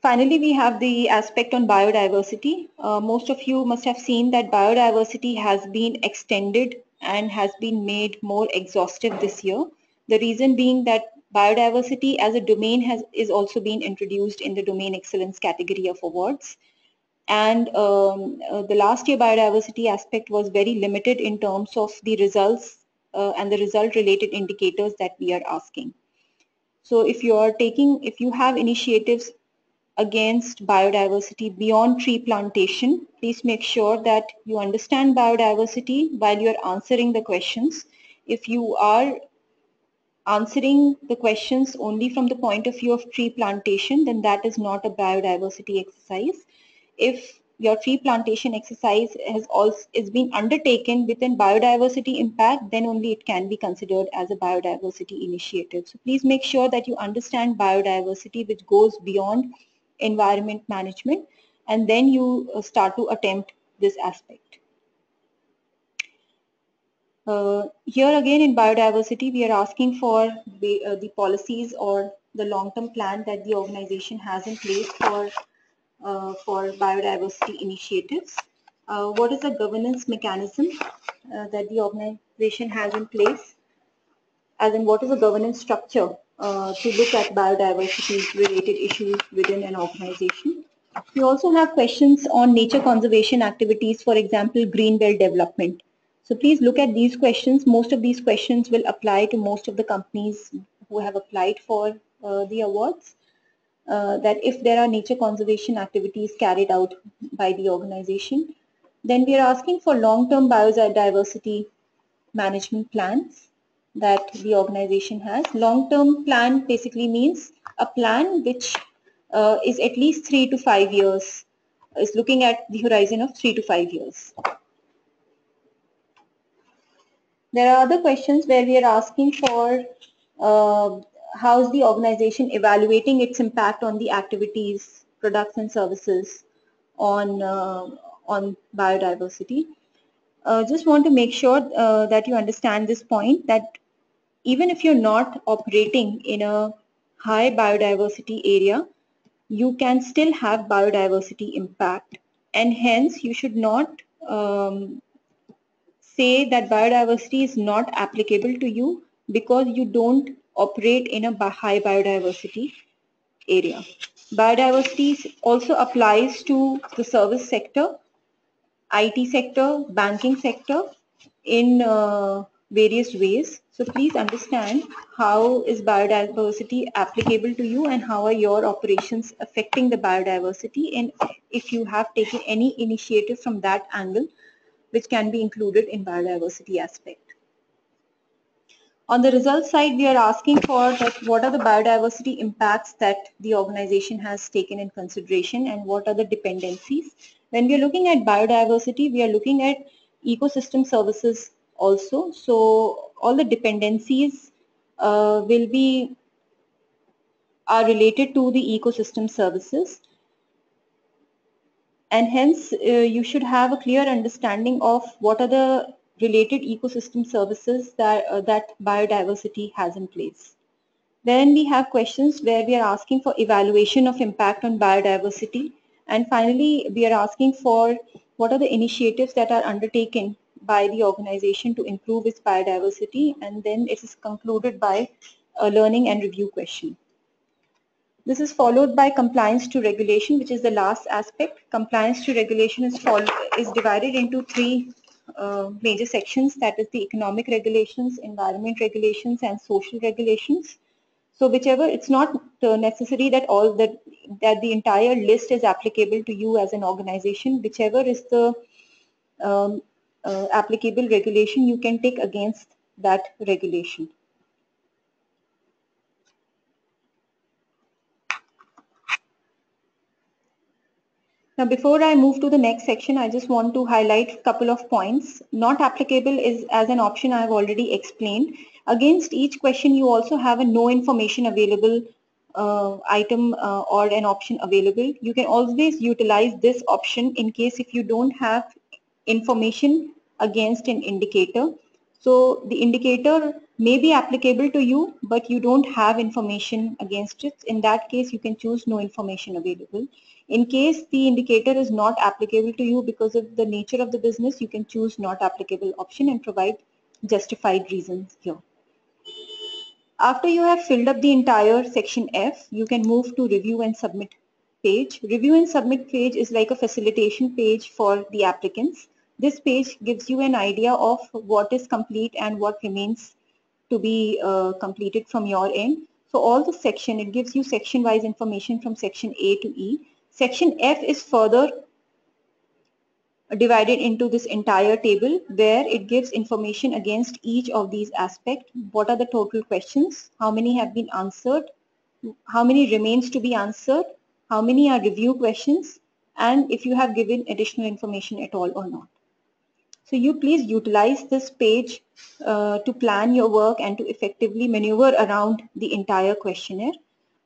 Finally, we have the aspect on biodiversity. Uh, most of you must have seen that biodiversity has been extended and has been made more exhaustive this year. The reason being that biodiversity as a domain has is also been introduced in the domain excellence category of awards. And um, uh, the last year biodiversity aspect was very limited in terms of the results uh, and the result related indicators that we are asking. So if you are taking, if you have initiatives against biodiversity beyond tree plantation. Please make sure that you understand biodiversity while you're answering the questions. If you are answering the questions only from the point of view of tree plantation, then that is not a biodiversity exercise. If your tree plantation exercise has also is being undertaken within biodiversity impact, then only it can be considered as a biodiversity initiative. So please make sure that you understand biodiversity which goes beyond environment management and then you uh, start to attempt this aspect. Uh, here again in biodiversity we are asking for the, uh, the policies or the long-term plan that the organization has in place for, uh, for biodiversity initiatives. Uh, what is the governance mechanism uh, that the organization has in place? As in what is the governance structure uh, to look at biodiversity related issues within an organization? We also have questions on nature conservation activities, for example, green belt development. So please look at these questions. Most of these questions will apply to most of the companies who have applied for uh, the awards. Uh, that if there are nature conservation activities carried out by the organization, then we are asking for long-term biodiversity management plans that the organization has. Long-term plan basically means a plan which uh, is at least three to five years, is looking at the horizon of three to five years. There are other questions where we are asking for uh, how is the organization evaluating its impact on the activities, products and services on, uh, on biodiversity. Uh, just want to make sure uh, that you understand this point that even if you're not operating in a high biodiversity area, you can still have biodiversity impact and hence you should not um, say that biodiversity is not applicable to you because you don't operate in a high biodiversity area. Biodiversity also applies to the service sector, IT sector, banking sector in uh, various ways. So please understand how is biodiversity applicable to you and how are your operations affecting the biodiversity and if you have taken any initiative from that angle which can be included in biodiversity aspect. On the results side, we are asking for that what are the biodiversity impacts that the organization has taken in consideration and what are the dependencies. When we are looking at biodiversity, we are looking at ecosystem services also. So all the dependencies uh, will be are related to the ecosystem services and hence uh, you should have a clear understanding of what are the related ecosystem services that, uh, that biodiversity has in place. Then we have questions where we are asking for evaluation of impact on biodiversity. And finally, we are asking for what are the initiatives that are undertaken by the organization to improve its biodiversity. And then it is concluded by a learning and review question. This is followed by compliance to regulation, which is the last aspect. Compliance to regulation is, is divided into three uh, major sections, that is the economic regulations, environment regulations, and social regulations. So whichever, it's not uh, necessary that all that, that the entire list is applicable to you as an organization. Whichever is the um, uh, applicable regulation, you can take against that regulation. Now, before I move to the next section, I just want to highlight a couple of points. Not applicable is as an option I have already explained. Against each question, you also have a no information available uh, item uh, or an option available. You can always utilize this option in case if you don't have information against an indicator. So the indicator may be applicable to you, but you don't have information against it. In that case, you can choose no information available. In case the indicator is not applicable to you because of the nature of the business, you can choose not applicable option and provide justified reasons here. After you have filled up the entire section F, you can move to review and submit page. Review and submit page is like a facilitation page for the applicants. This page gives you an idea of what is complete and what remains to be uh, completed from your end. So all the section, it gives you section wise information from section A to E. Section F is further divided into this entire table where it gives information against each of these aspects. What are the total questions? How many have been answered? How many remains to be answered? How many are review questions? And if you have given additional information at all or not. So you please utilize this page uh, to plan your work and to effectively maneuver around the entire questionnaire.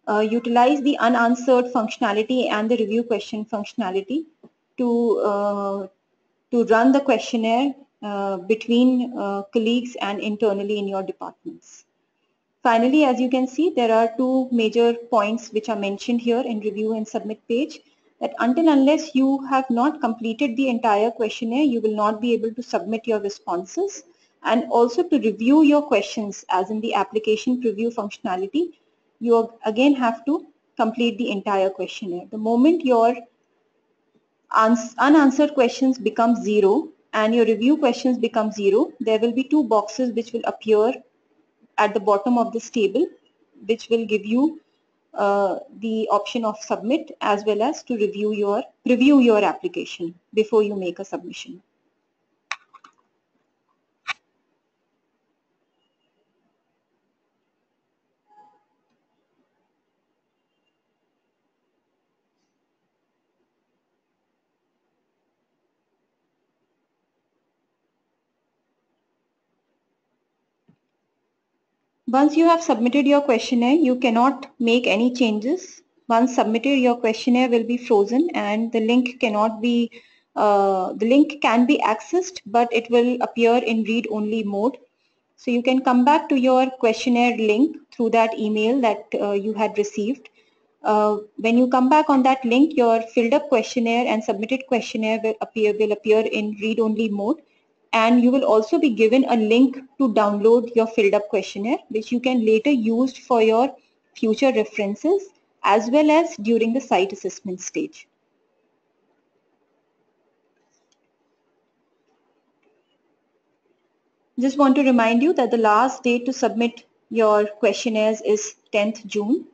Uh, utilize the unanswered functionality and the review question functionality to, uh, to run the questionnaire uh, between uh, colleagues and internally in your departments. Finally, as you can see, there are two major points which are mentioned here in review and submit page that until unless you have not completed the entire questionnaire, you will not be able to submit your responses and also to review your questions as in the application preview functionality, you again have to complete the entire questionnaire. The moment your unanswered questions become zero and your review questions become zero, there will be two boxes which will appear at the bottom of this table, which will give you uh, the option of submit as well as to review your preview your application before you make a submission. Once you have submitted your questionnaire, you cannot make any changes. Once submitted, your questionnaire will be frozen and the link cannot be, uh, the link can be accessed, but it will appear in read-only mode. So you can come back to your questionnaire link through that email that uh, you had received. Uh, when you come back on that link, your filled up questionnaire and submitted questionnaire will appear, will appear in read-only mode and you will also be given a link to download your filled up questionnaire which you can later use for your future references as well as during the site assessment stage. Just want to remind you that the last date to submit your questionnaires is 10th June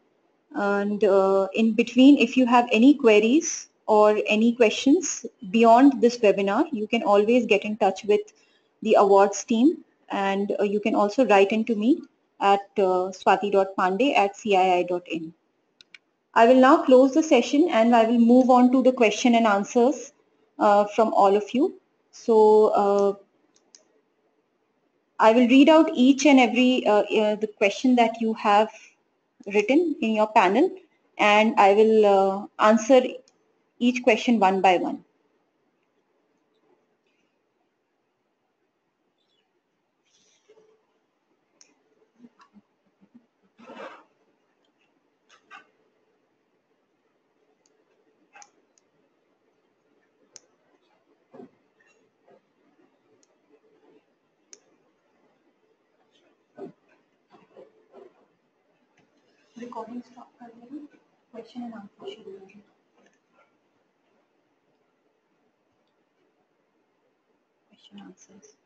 and uh, in between if you have any queries or any questions beyond this webinar, you can always get in touch with the awards team and uh, you can also write into me at uh, swati.pandey at cii.in. I will now close the session and I will move on to the question and answers uh, from all of you. So uh, I will read out each and every uh, uh, the question that you have written in your panel and I will answer each question one by one. Recording stop. Question and answer answers.